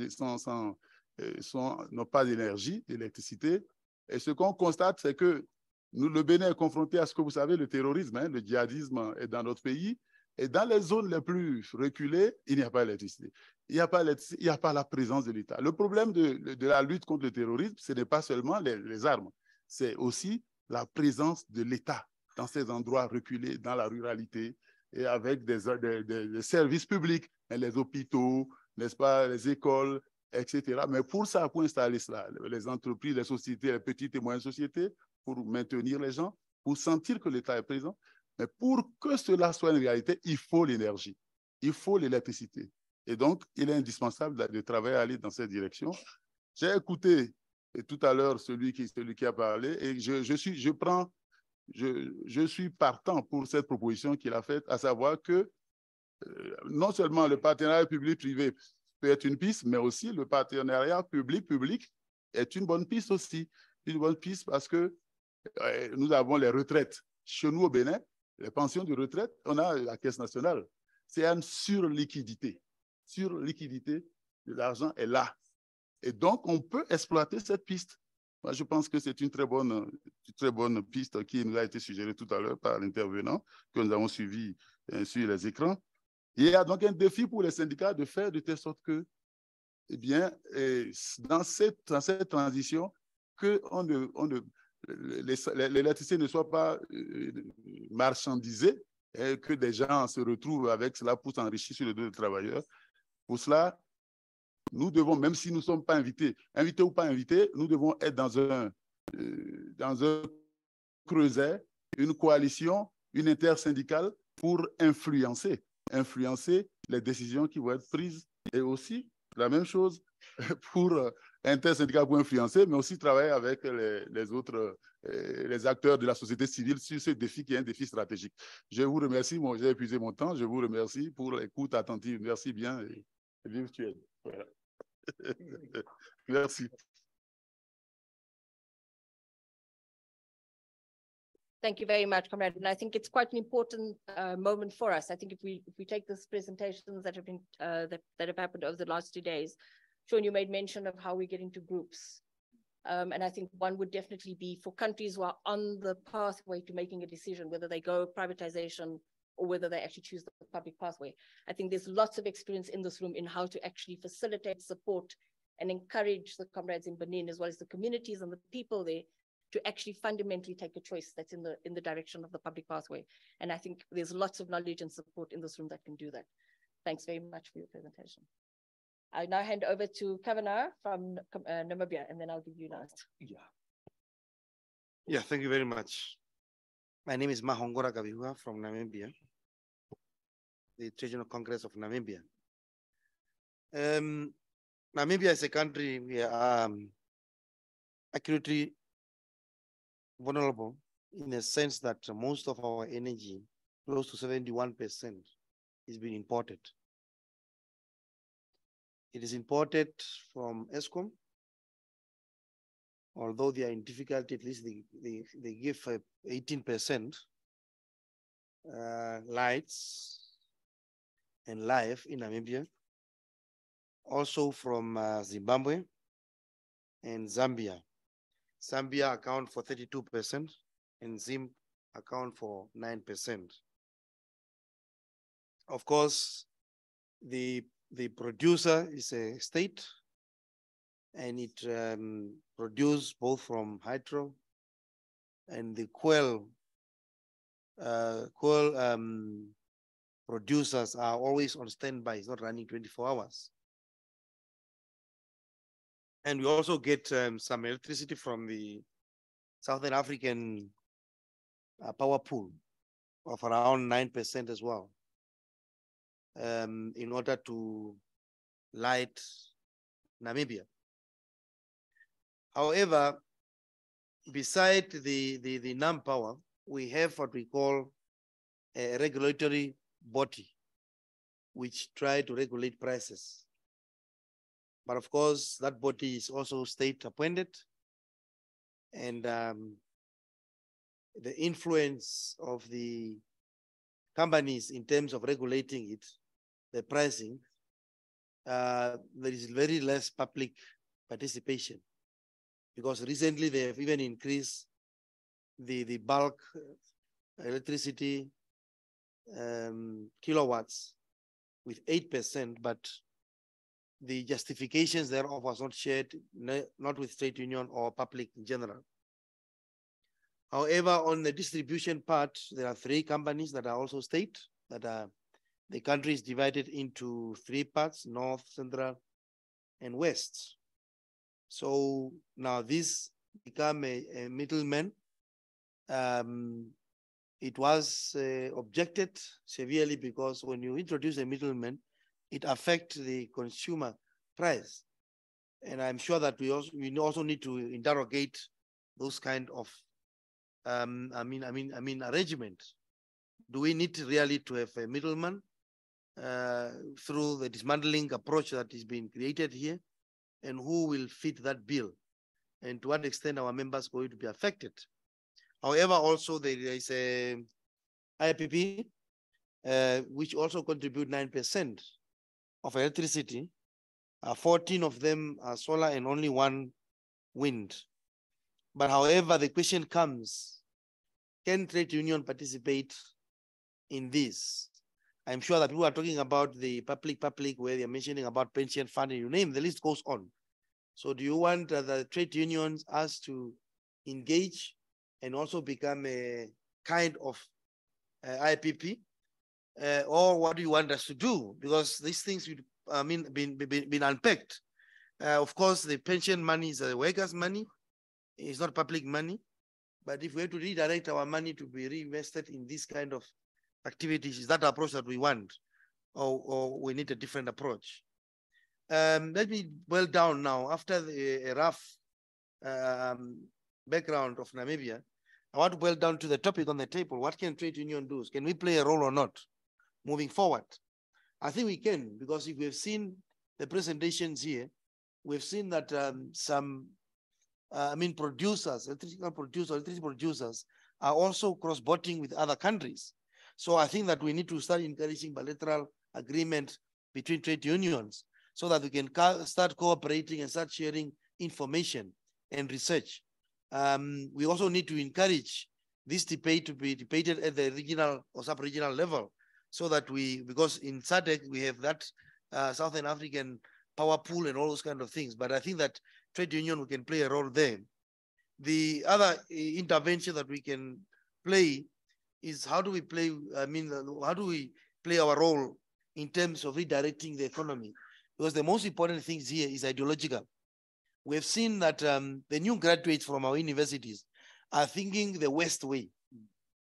eh, n'ont pas d'énergie, d'électricité. Et ce qu'on constate, c'est que le Bénin est confronté à ce que vous savez, le terrorisme, hein, le djihadisme est dans notre pays. Et dans les zones les plus reculées, il n'y a pas d'électricité. Il n'y a, pas la présence de l'État. Le problème de, la lutte contre le terrorisme, ce n'est pas seulement les, armes, c'est aussi la présence de l'État dans ces endroits reculés, dans la ruralité, et avec des, services publics, les hôpitaux, n'est-ce pas, les écoles, etc. Mais pour ça, pour installer cela, les entreprises, les sociétés, les petites et moyennes sociétés pour maintenir les gens, pour sentir que l'État est présent. Mais pour que cela soit une réalité, il faut l'énergie, il faut l'électricité. Et donc, il est indispensable de travailler à aller dans cette direction. J'ai écouté tout à l'heure celui qui, celui qui a parlé et je, je suis, je prends, je, suis partant pour cette proposition qu'il a faite, à savoir que euh, non seulement le partenariat public-privé peut être une piste, mais aussi le partenariat public-public est une bonne piste aussi. Une bonne piste parce que nous avons les retraites. Chez nous au Bénin, les pensions de retraite, on a la Caisse nationale. C'est une surliquidité. Surliquidité, l'argent est là. Et donc, on peut exploiter cette piste. Je pense que c'est une très bonne, très bonne piste qui nous a été suggérée tout à l'heure par l'intervenant que nous avons suivi euh, sur les écrans. Il y a donc un défi pour les syndicats de faire de telle sorte que, eh bien, dans cette, dans cette transition, qu'on ne, on ne, l'électricité ne soit pas euh, marchandisée et que des gens se retrouvent avec cela pour s'enrichir sur le dos des travailleurs. Pour cela, nous devons, même si nous ne sommes pas invités, invités ou pas invités, nous devons être dans un, euh, dans un creuset, une coalition, une intersyndicale pour influencer, influencer les décisions qui vont être prises et aussi la même chose pour euh, intersyndical pour influencer, mais aussi travailler avec les, autres euh, les acteurs de la société civile sur ce défi qui est un défi stratégique. Je vous remercie, moi j'ai épuisé mon temps, je vous remercie pour l'écoute attentive. Merci bien et, vive Merci. Thank you very much, Comrade. And I think it's quite an important uh, moment for us. I think if we if we take this presentations that have been uh, that, that have happened over the last two days, Sean, you made mention of how we get into groups. Um, and I think one would definitely be for countries who are on the pathway to making a decision, whether they go privatization or whether they actually choose the public pathway. I think there's lots of experience in this room in how to actually facilitate, support, and encourage the comrades in Benin, as well as the communities and the people there, to actually fundamentally take a choice that's in the in the direction of the public pathway. And I think there's lots of knowledge and support in this room that can do that. Thanks very much for your presentation. I now hand over to Kavanaugh from uh, Namibia, and then I'll give you last. Yeah. Yeah, thank you very much. My name is Mahongora Kabihua from Namibia, the Regional Congress of Namibia. Um, Namibia is a country we are um, accurately vulnerable in the sense that most of our energy, close to 71%, is being imported. It is imported from Eskom, although they are in difficulty, at least they, they, they give 18% uh, lights and life in Namibia. Also from uh, Zimbabwe and Zambia. Zambia account for 32% and Zim account for 9%. Of course, the, the producer is a state and it um, produces both from hydro and the coal, uh, coal um, producers are always on standby, it's not running 24 hours. And we also get um, some electricity from the Southern African uh, power pool of around 9% as well um, in order to light Namibia. However, beside the, the, the NamPower, we have what we call a regulatory body, which try to regulate prices. But of course, that body is also state appointed. And um, the influence of the companies in terms of regulating it, the pricing, uh, there is very less public participation because recently they have even increased the, the bulk electricity um, kilowatts with 8%, but the justifications thereof was not shared, not with trade union or public in general. However, on the distribution part, there are three companies that are also state, that are, the country is divided into three parts, north, central, and west. So now this become a, a middleman. Um, it was uh, objected severely because when you introduce a middleman, it affects the consumer price. And I'm sure that we also we also need to interrogate those kind of um, I mean I mean I mean arrangement. Do we need really to have a middleman uh, through the dismantling approach that is being created here? And who will fit that bill? And to what extent our members going to be affected? However, also there is a IPP, uh, which also contribute 9% of electricity, uh, 14 of them are solar and only one wind. But however, the question comes, can trade union participate in this? I'm sure that people are talking about the public public where they're mentioning about pension fund and you name, the list goes on. So do you want uh, the trade unions us to engage and also become a kind of uh, IPP uh, or what do you want us to do? Because these things, I mean, been been, been unpacked. Uh, of course, the pension money is the workers' money. It's not public money. But if we have to redirect our money to be reinvested in this kind of activities, is that approach that we want? Or, or we need a different approach? Um, let me boil down now. After the, a rough um, background of Namibia, I want to boil down to the topic on the table. What can trade union do? Can we play a role or not? moving forward? I think we can, because if we've seen the presentations here, we've seen that um, some, uh, I mean, producers, electrical producers, electricity producers are also cross-border with other countries. So I think that we need to start encouraging bilateral agreement between trade unions so that we can start cooperating and start sharing information and research. Um, we also need to encourage this debate to be debated at the regional or sub-regional level so that we, because in SADC, we have that uh, Southern African power pool and all those kind of things. But I think that trade union we can play a role there. The other uh, intervention that we can play is how do we play, I mean, how do we play our role in terms of redirecting the economy? Because the most important things here is ideological. We've seen that um, the new graduates from our universities are thinking the West way.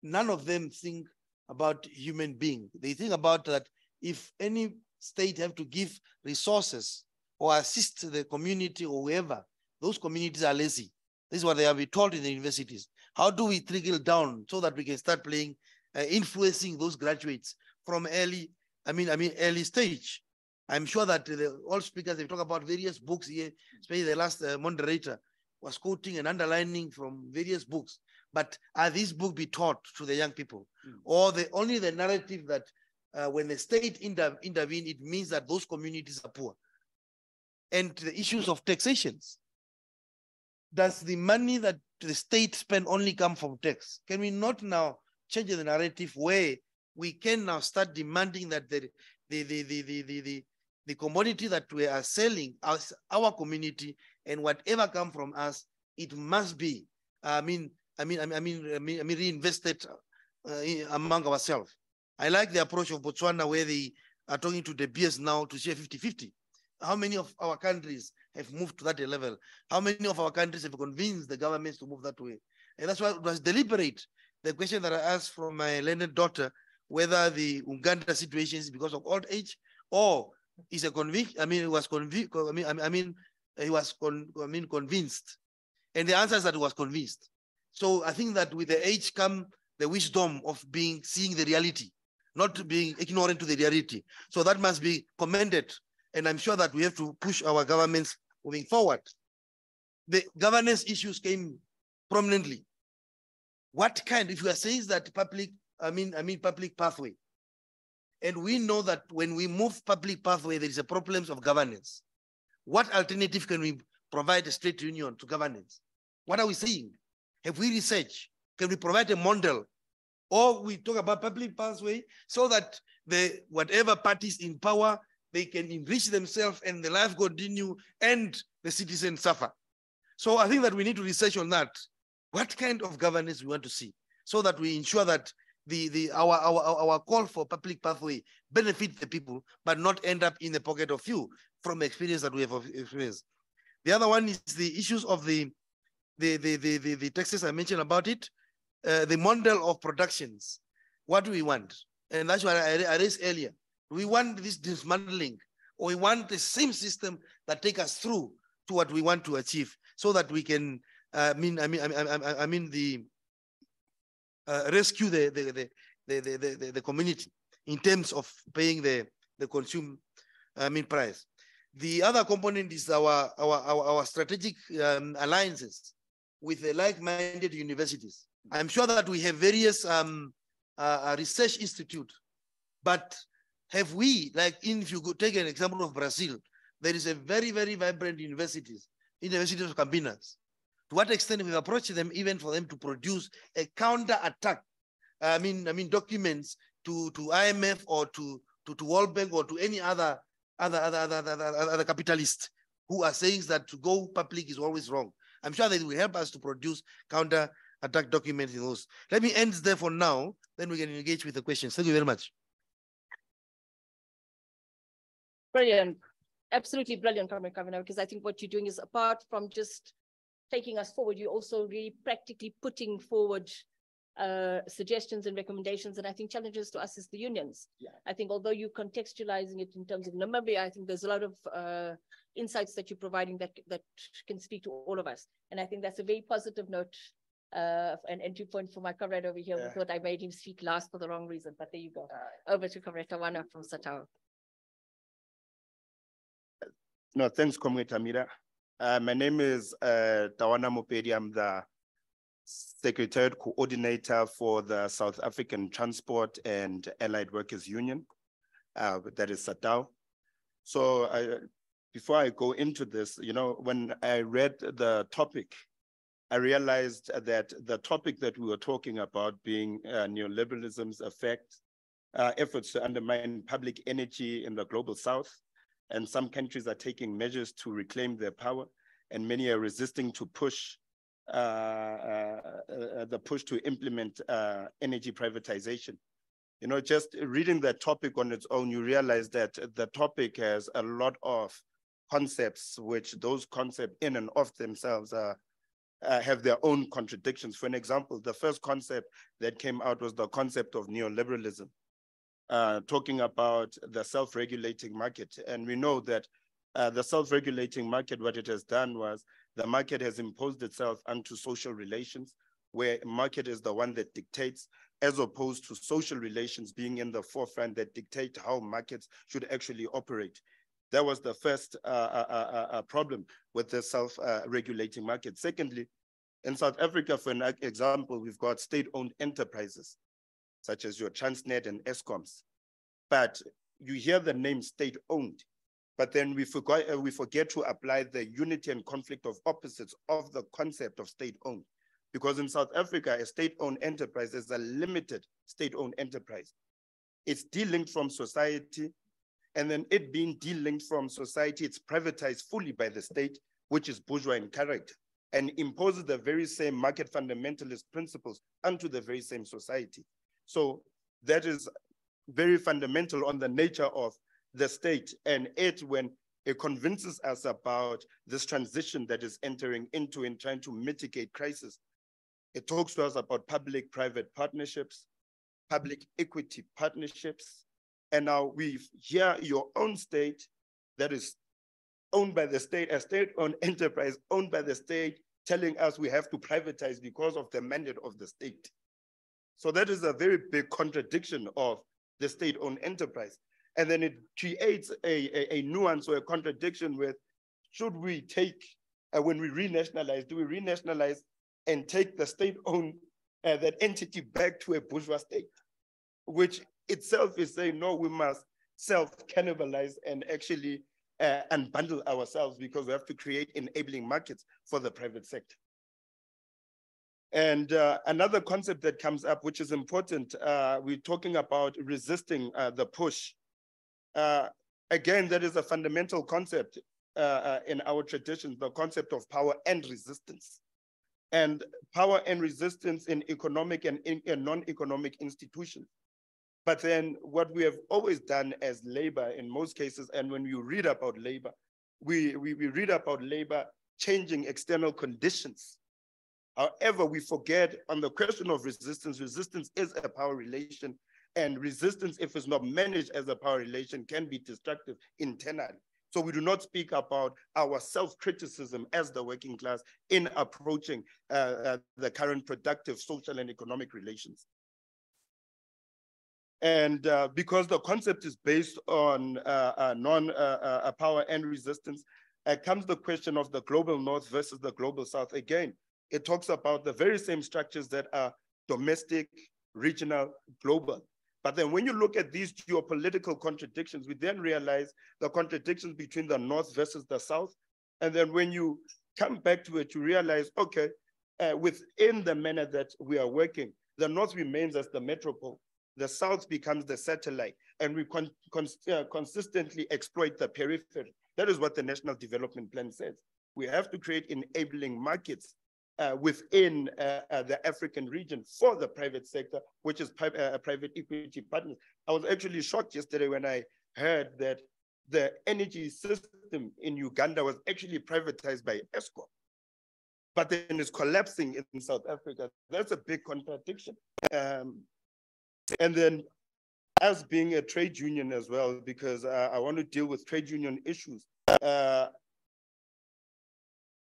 None of them think about human being. They think about that if any state have to give resources or assist the community or whoever, those communities are lazy. This is what they have been taught in the universities. How do we trickle down so that we can start playing, uh, influencing those graduates from early, I mean, I mean, early stage. I'm sure that the, all speakers, they talk about various books here, especially the last uh, moderator was quoting and underlining from various books. But are these books be taught to the young people? Mm. Or the only the narrative that uh, when the state inter intervene, it means that those communities are poor. And the issues of taxations. Does the money that the state spend only come from tax? Can we not now change the narrative where we can now start demanding that the the the the the, the, the, the commodity that we are selling as our community and whatever come from us, it must be, I mean, I mean, I mean, I mean, I mean, reinvested uh, among ourselves. I like the approach of Botswana where they are talking to De Beers now to share 50-50. How many of our countries have moved to that level? How many of our countries have convinced the governments to move that way? And that's why it was deliberate. The question that I asked from my learned daughter, whether the Uganda situation is because of old age or is a convict. I mean, it was convict. I mean, I mean, he was con I mean convinced, and the answer is that he was convinced. So I think that with the age come the wisdom of being seeing the reality not being ignorant to the reality. So that must be commended. And I'm sure that we have to push our governments moving forward. The governance issues came prominently. What kind, if you are saying that public, I mean, I mean public pathway, and we know that when we move public pathway, there is a problems of governance. What alternative can we provide a state union to governance? What are we saying? Have we researched? Can we provide a model or we talk about public pathway so that the whatever parties in power they can enrich themselves and the life continue and the citizens suffer. So I think that we need to research on that. What kind of governance we want to see so that we ensure that the, the our, our, our call for public pathway benefit the people, but not end up in the pocket of few from experience that we have experienced. The other one is the issues of the the, the, the, the, the taxes I mentioned about it, uh, the model of productions. What do we want? And that's what I, I raised earlier. We want this dismantling, or we want the same system that take us through to what we want to achieve, so that we can. Uh, I mean, I mean, I, I, I mean, the uh, rescue the the, the the, the, the, the community in terms of paying the the consume I mean price. The other component is our our our, our strategic um, alliances with the like-minded universities. I'm sure that we have various um, uh, research institute, but have we, like in, if you could take an example of Brazil, there is a very, very vibrant universities, University of Campinas. To what extent we've approached them even for them to produce a counter attack, I mean, I mean documents to, to IMF or to, to, to World Bank or to any other other, other, other, other, other, other capitalist who are saying that to go public is always wrong. I'm sure they will help us to produce counter attack documents in those. Let me end there for now, then we can engage with the questions. Thank you very much. Brilliant. Absolutely brilliant, Comrade Governor, because I think what you're doing is apart from just taking us forward, you're also really practically putting forward uh, suggestions and recommendations. And I think challenges to us as the unions. Yeah. I think although you're contextualizing it in terms of Namibia, I think there's a lot of uh, insights that you're providing that, that can speak to all of us. And I think that's a very positive note uh, an entry point for my comrade over here. Yeah. thought I made him speak last for the wrong reason, but there you go. Right. Over to Comrade Tawana from SATAWU. No, thanks, Comrade Tamira. Uh, my name is uh, Tawana Mopedi. I'm the Secretariat Coordinator for the South African Transport and Allied Workers Union, uh, that is SATAWU. So I, before I go into this, you know, when I read the topic, I realized that the topic that we were talking about being uh, neoliberalism's effect, uh, efforts to undermine public energy in the global south, and some countries are taking measures to reclaim their power, and many are resisting to push uh, uh, uh the push to implement uh, energy privatization. You know, just reading that topic on its own, you realize that the topic has a lot of concepts, which those concepts in and of themselves are uh, have their own contradictions. For an example, the first concept that came out was the concept of neoliberalism, uh, talking about the self-regulating market. And we know that uh, the self-regulating market, what it has done was the market has imposed itself onto social relations, where market is the one that dictates, as opposed to social relations being in the forefront that dictate how markets should actually operate. That was the first uh, uh, uh, uh problem with the self-regulating market. Secondly, in South Africa, for an example, we've got state-owned enterprises, such as your Transnet and Eskoms. But you hear the name state-owned, but then we forgot uh, we forget to apply the unity and conflict of opposites of the concept of state-owned. Because in South Africa, a state-owned enterprise is a limited state-owned enterprise. It's delinked from society and then it being delinked from society, it's privatized fully by the state, which is bourgeois in character, and imposes the very same market fundamentalist principles onto the very same society. So that is very fundamental on the nature of the state and it when it convinces us about this transition that is entering into in trying to mitigate crisis. It talks to us about public-private partnerships, public equity partnerships, and now we hear your own state that is owned by the state, a state-owned enterprise owned by the state, telling us we have to privatize because of the mandate of the state. So that is a very big contradiction of the state-owned enterprise. And then it creates a, a, a, nuance or a contradiction with, should we take, uh, when we renationalize, do we renationalize and take the state-owned, uh, that entity back to a bourgeois state, which itself is saying, no, we must self-cannibalize and actually uh, unbundle ourselves because we have to create enabling markets for the private sector. And uh, another concept that comes up, which is important, uh, we're talking about resisting uh, the push. Uh, again, that is a fundamental concept uh, uh, in our traditions, the concept of power and resistance. And power and resistance in economic and, in, non-economic institutions. But then what we have always done as labor in most cases, and when you read about labor, we, we, we read about labor changing external conditions. However, we forget on the question of resistance, resistance is a power relation and resistance, if it's not managed as a power relation, can be destructive internally. So we do not speak about our self-criticism as the working class in approaching uh, uh, the current productive social and economic relations. And uh, because the concept is based on uh, uh, non-power uh, and resistance, comes the question of the global north versus the global south. Again, it talks about the very same structures that are domestic, regional, global. But then when you look at these geopolitical contradictions, we then realize the contradictions between the North versus the South. And then when you come back to it, you realize, okay, uh, within the manner that we are working, the North remains as the metropole the South becomes the satellite, and we con uh, consistently exploit the periphery. That is what the National Development Plan says. We have to create enabling markets uh, within uh, uh the African region for the private sector, which is pri uh, private equity partners. I was actually shocked yesterday when I heard that the energy system in Uganda was actually privatized by Eskom, but then it's collapsing in South Africa. That's a big contradiction. Um, and then as being a trade union as well, because uh, I want to deal with trade union issues. Uh,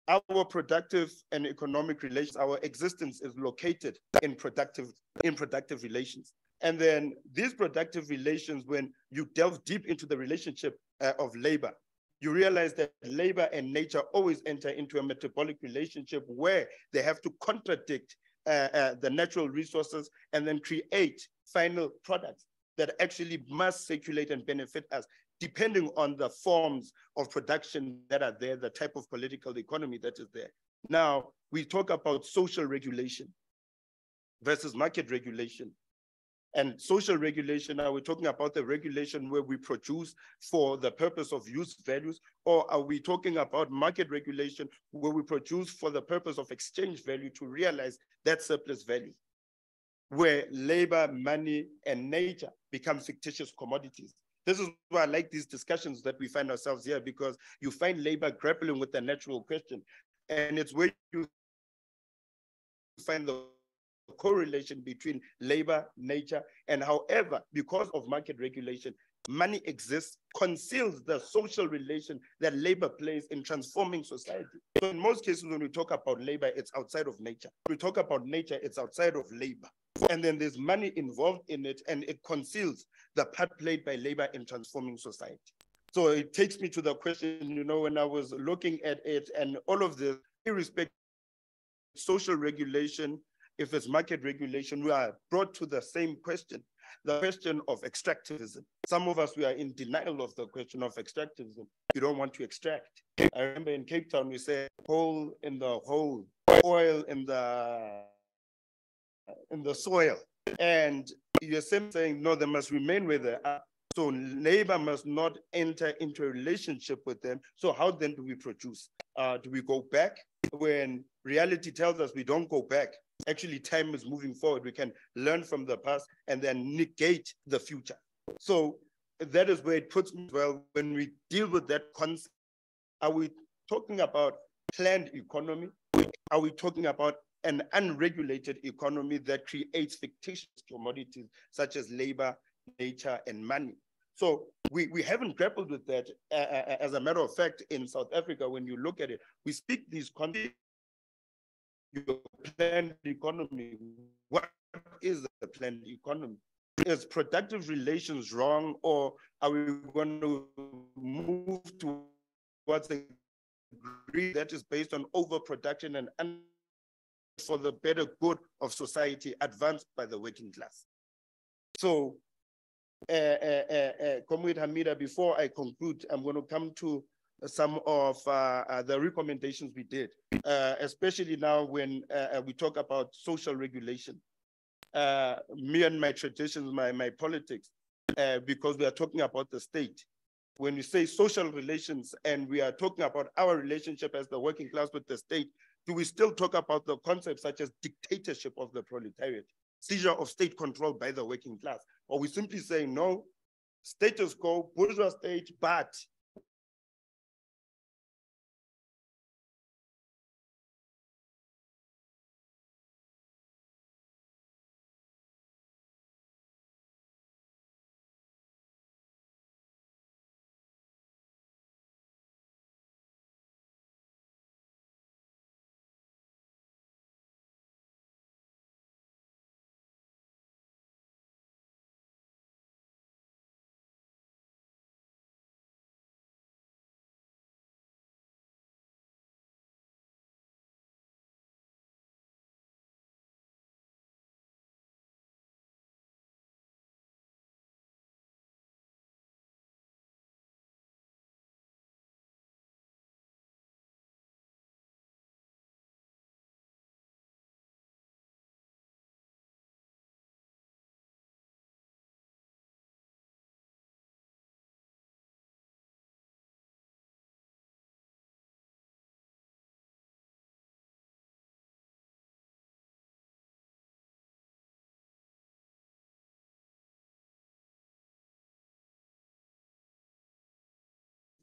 our productive and economic relations, our existence is located in productive, in productive relations. And then these productive relations, when you delve deep into the relationship uh, of labor, you realize that labor and nature always enter into a metabolic relationship where they have to contradict uh, uh, the natural resources and then create final products that actually must circulate and benefit us, depending on the forms of production that are there, the type of political economy that is there. Now, we talk about social regulation versus market regulation. And social regulation, are we talking about the regulation where we produce for the purpose of use values, or are we talking about market regulation where we produce for the purpose of exchange value to realize that surplus value? Where labor, money, and nature become fictitious commodities. This is why I like these discussions that we find ourselves here because you find labor grappling with the natural question. And it's where you find the correlation between labor, nature, and however, because of market regulation, money exists, conceals the social relation that labor plays in transforming society. So in most cases, when we talk about labor, it's outside of nature. we talk about nature, it's outside of labor. And then there's money involved in it, and it conceals the part played by labor in transforming society. So it takes me to the question, you know, when I was looking at it and all of the irrespective social regulation, if it's market regulation, we are brought to the same question, the question of extractivism. Some of us, we are in denial of the question of extractivism. You don't want to extract. I remember in Cape Town, we said hole in the hole, oil in the, in the soil. And you're saying, no, they must remain where they are. So labor must not enter into a relationship with them. So how then do we produce? Uh, do we go back when reality tells us we don't go back? actually time is moving forward. We can learn from the past and then negate the future. So that is where it puts me well when we deal with that concept. Are we talking about planned economy? Are we talking about an unregulated economy that creates fictitious commodities such as labor, nature, and money? So we, we haven't grappled with that. Uh, as a matter of fact, in South Africa, when you look at it, we speak these your planned economy. What is the planned economy? Is productive relations wrong, or are we going to move towards a degree that is based on overproduction and for the better good of society advanced by the working class? So, uh, uh, uh, Comrade Hamida, before I conclude, I'm going to come to some of uh, uh, the recommendations we did, uh, especially now when uh, uh, we talk about social regulation. Uh, me and my traditions, my, my politics, because we are talking about the state. When we say social relations and we are talking about our relationship as the working class with the state, do we still talk about the concepts such as dictatorship of the proletariat, seizure of state control by the working class? Or we simply say, no, status quo, bourgeois state, but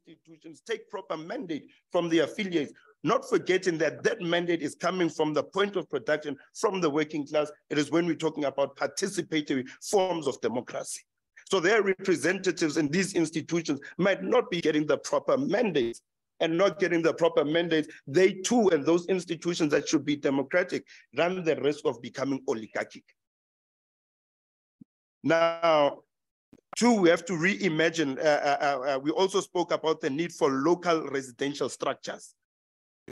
institutions take proper mandate from the affiliates, not forgetting that that mandate is coming from the point of production, from the working class. It is when we're talking about participatory forms of democracy. So their representatives in these institutions might not be getting the proper mandate and not getting the proper mandate, they too and those institutions that should be democratic run the risk of becoming oligarchic. Now, Two, we have to reimagine. Uh, uh, uh, uh, we also spoke about the need for local residential structures.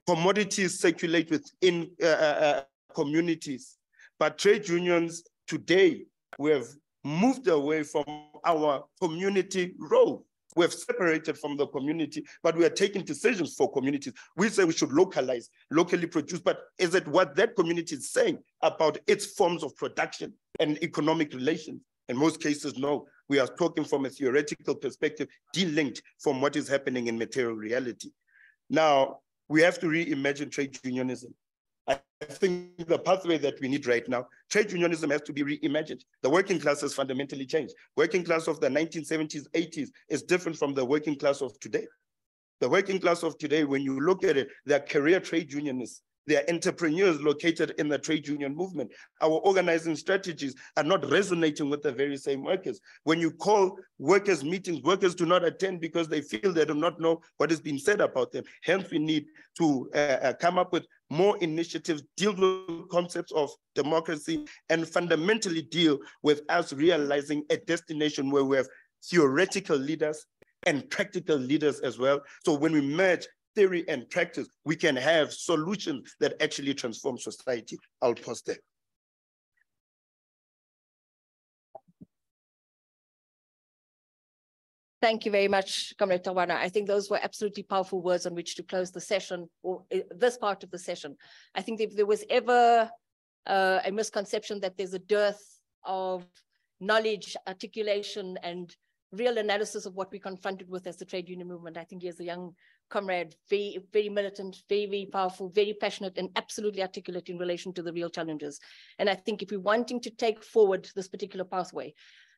Commodities circulate within uh, communities. But trade unions today, we have moved away from our community role. We have separated from the community, but we are taking decisions for communities. We say we should localize, locally produce, but is it what that community is saying about its forms of production and economic relations? In most cases, no. We are talking from a theoretical perspective, delinked from what is happening in material reality. Now, we have to reimagine trade unionism. I think the pathway that we need right now, trade unionism has to be reimagined. The working class has fundamentally changed. Working class of the 1970s, 80s is different from the working class of today. The working class of today, when you look at it, they're career trade unionists. They are entrepreneurs located in the trade union movement. Our organizing strategies are not resonating with the very same workers. When you call workers meetings, workers do not attend because they feel they do not know what is being said about them. Hence, we need to uh, uh, come up with more initiatives, deal with concepts of democracy, and fundamentally deal with us realizing a destination where we have theoretical leaders and practical leaders as well. So when we merge theory and practice, we can have solutions that actually transform society. I'll pause there. Thank you very much, Comrade Tawana. I think those were absolutely powerful words on which to close the session or uh, this part of the session. I think if there was ever uh, a misconception that there's a dearth of knowledge, articulation, and real analysis of what we confronted with as the trade union movement, I think is a young comrade, very, very militant, very, very powerful, very passionate, and absolutely articulate in relation to the real challenges. And I think if we're wanting to take forward this particular pathway,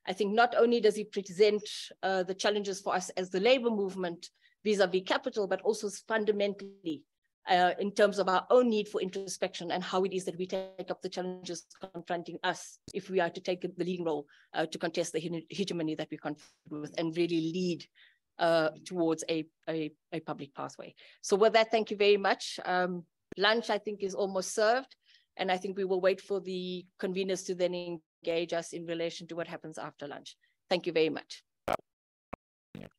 I think not only does he present uh, the challenges for us as the labor movement vis-a-vis -vis capital, but also fundamentally uh, in terms of our own need for introspection and how it is that we take up the challenges confronting us if we are to take the leading role uh, to contest the hegemony that we confront with and really lead uh, towards a, a, a, public pathway. So with that, thank you very much. Um, lunch, I think, is almost served. And I think we will wait for the conveners to then engage us in relation to what happens after lunch. Thank you very much.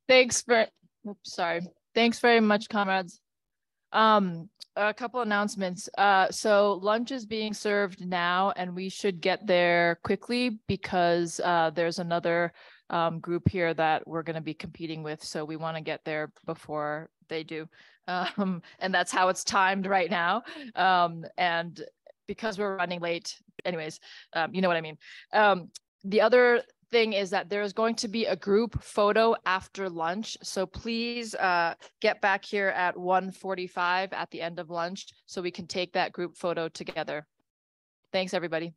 Thanks for, oops, sorry. Thanks very much, comrades. Um, a couple announcements. Uh, so lunch is being served now and we should get there quickly because uh, there's another um, group here that we're going to be competing with. So we want to get there before they do. Um, and that's how it's timed right now. Um, and because we're running late, anyways, um, you know what I mean. Um, the other thing is that there's going to be a group photo after lunch. So please uh, get back here at 1.45 at the end of lunch so we can take that group photo together. Thanks, everybody.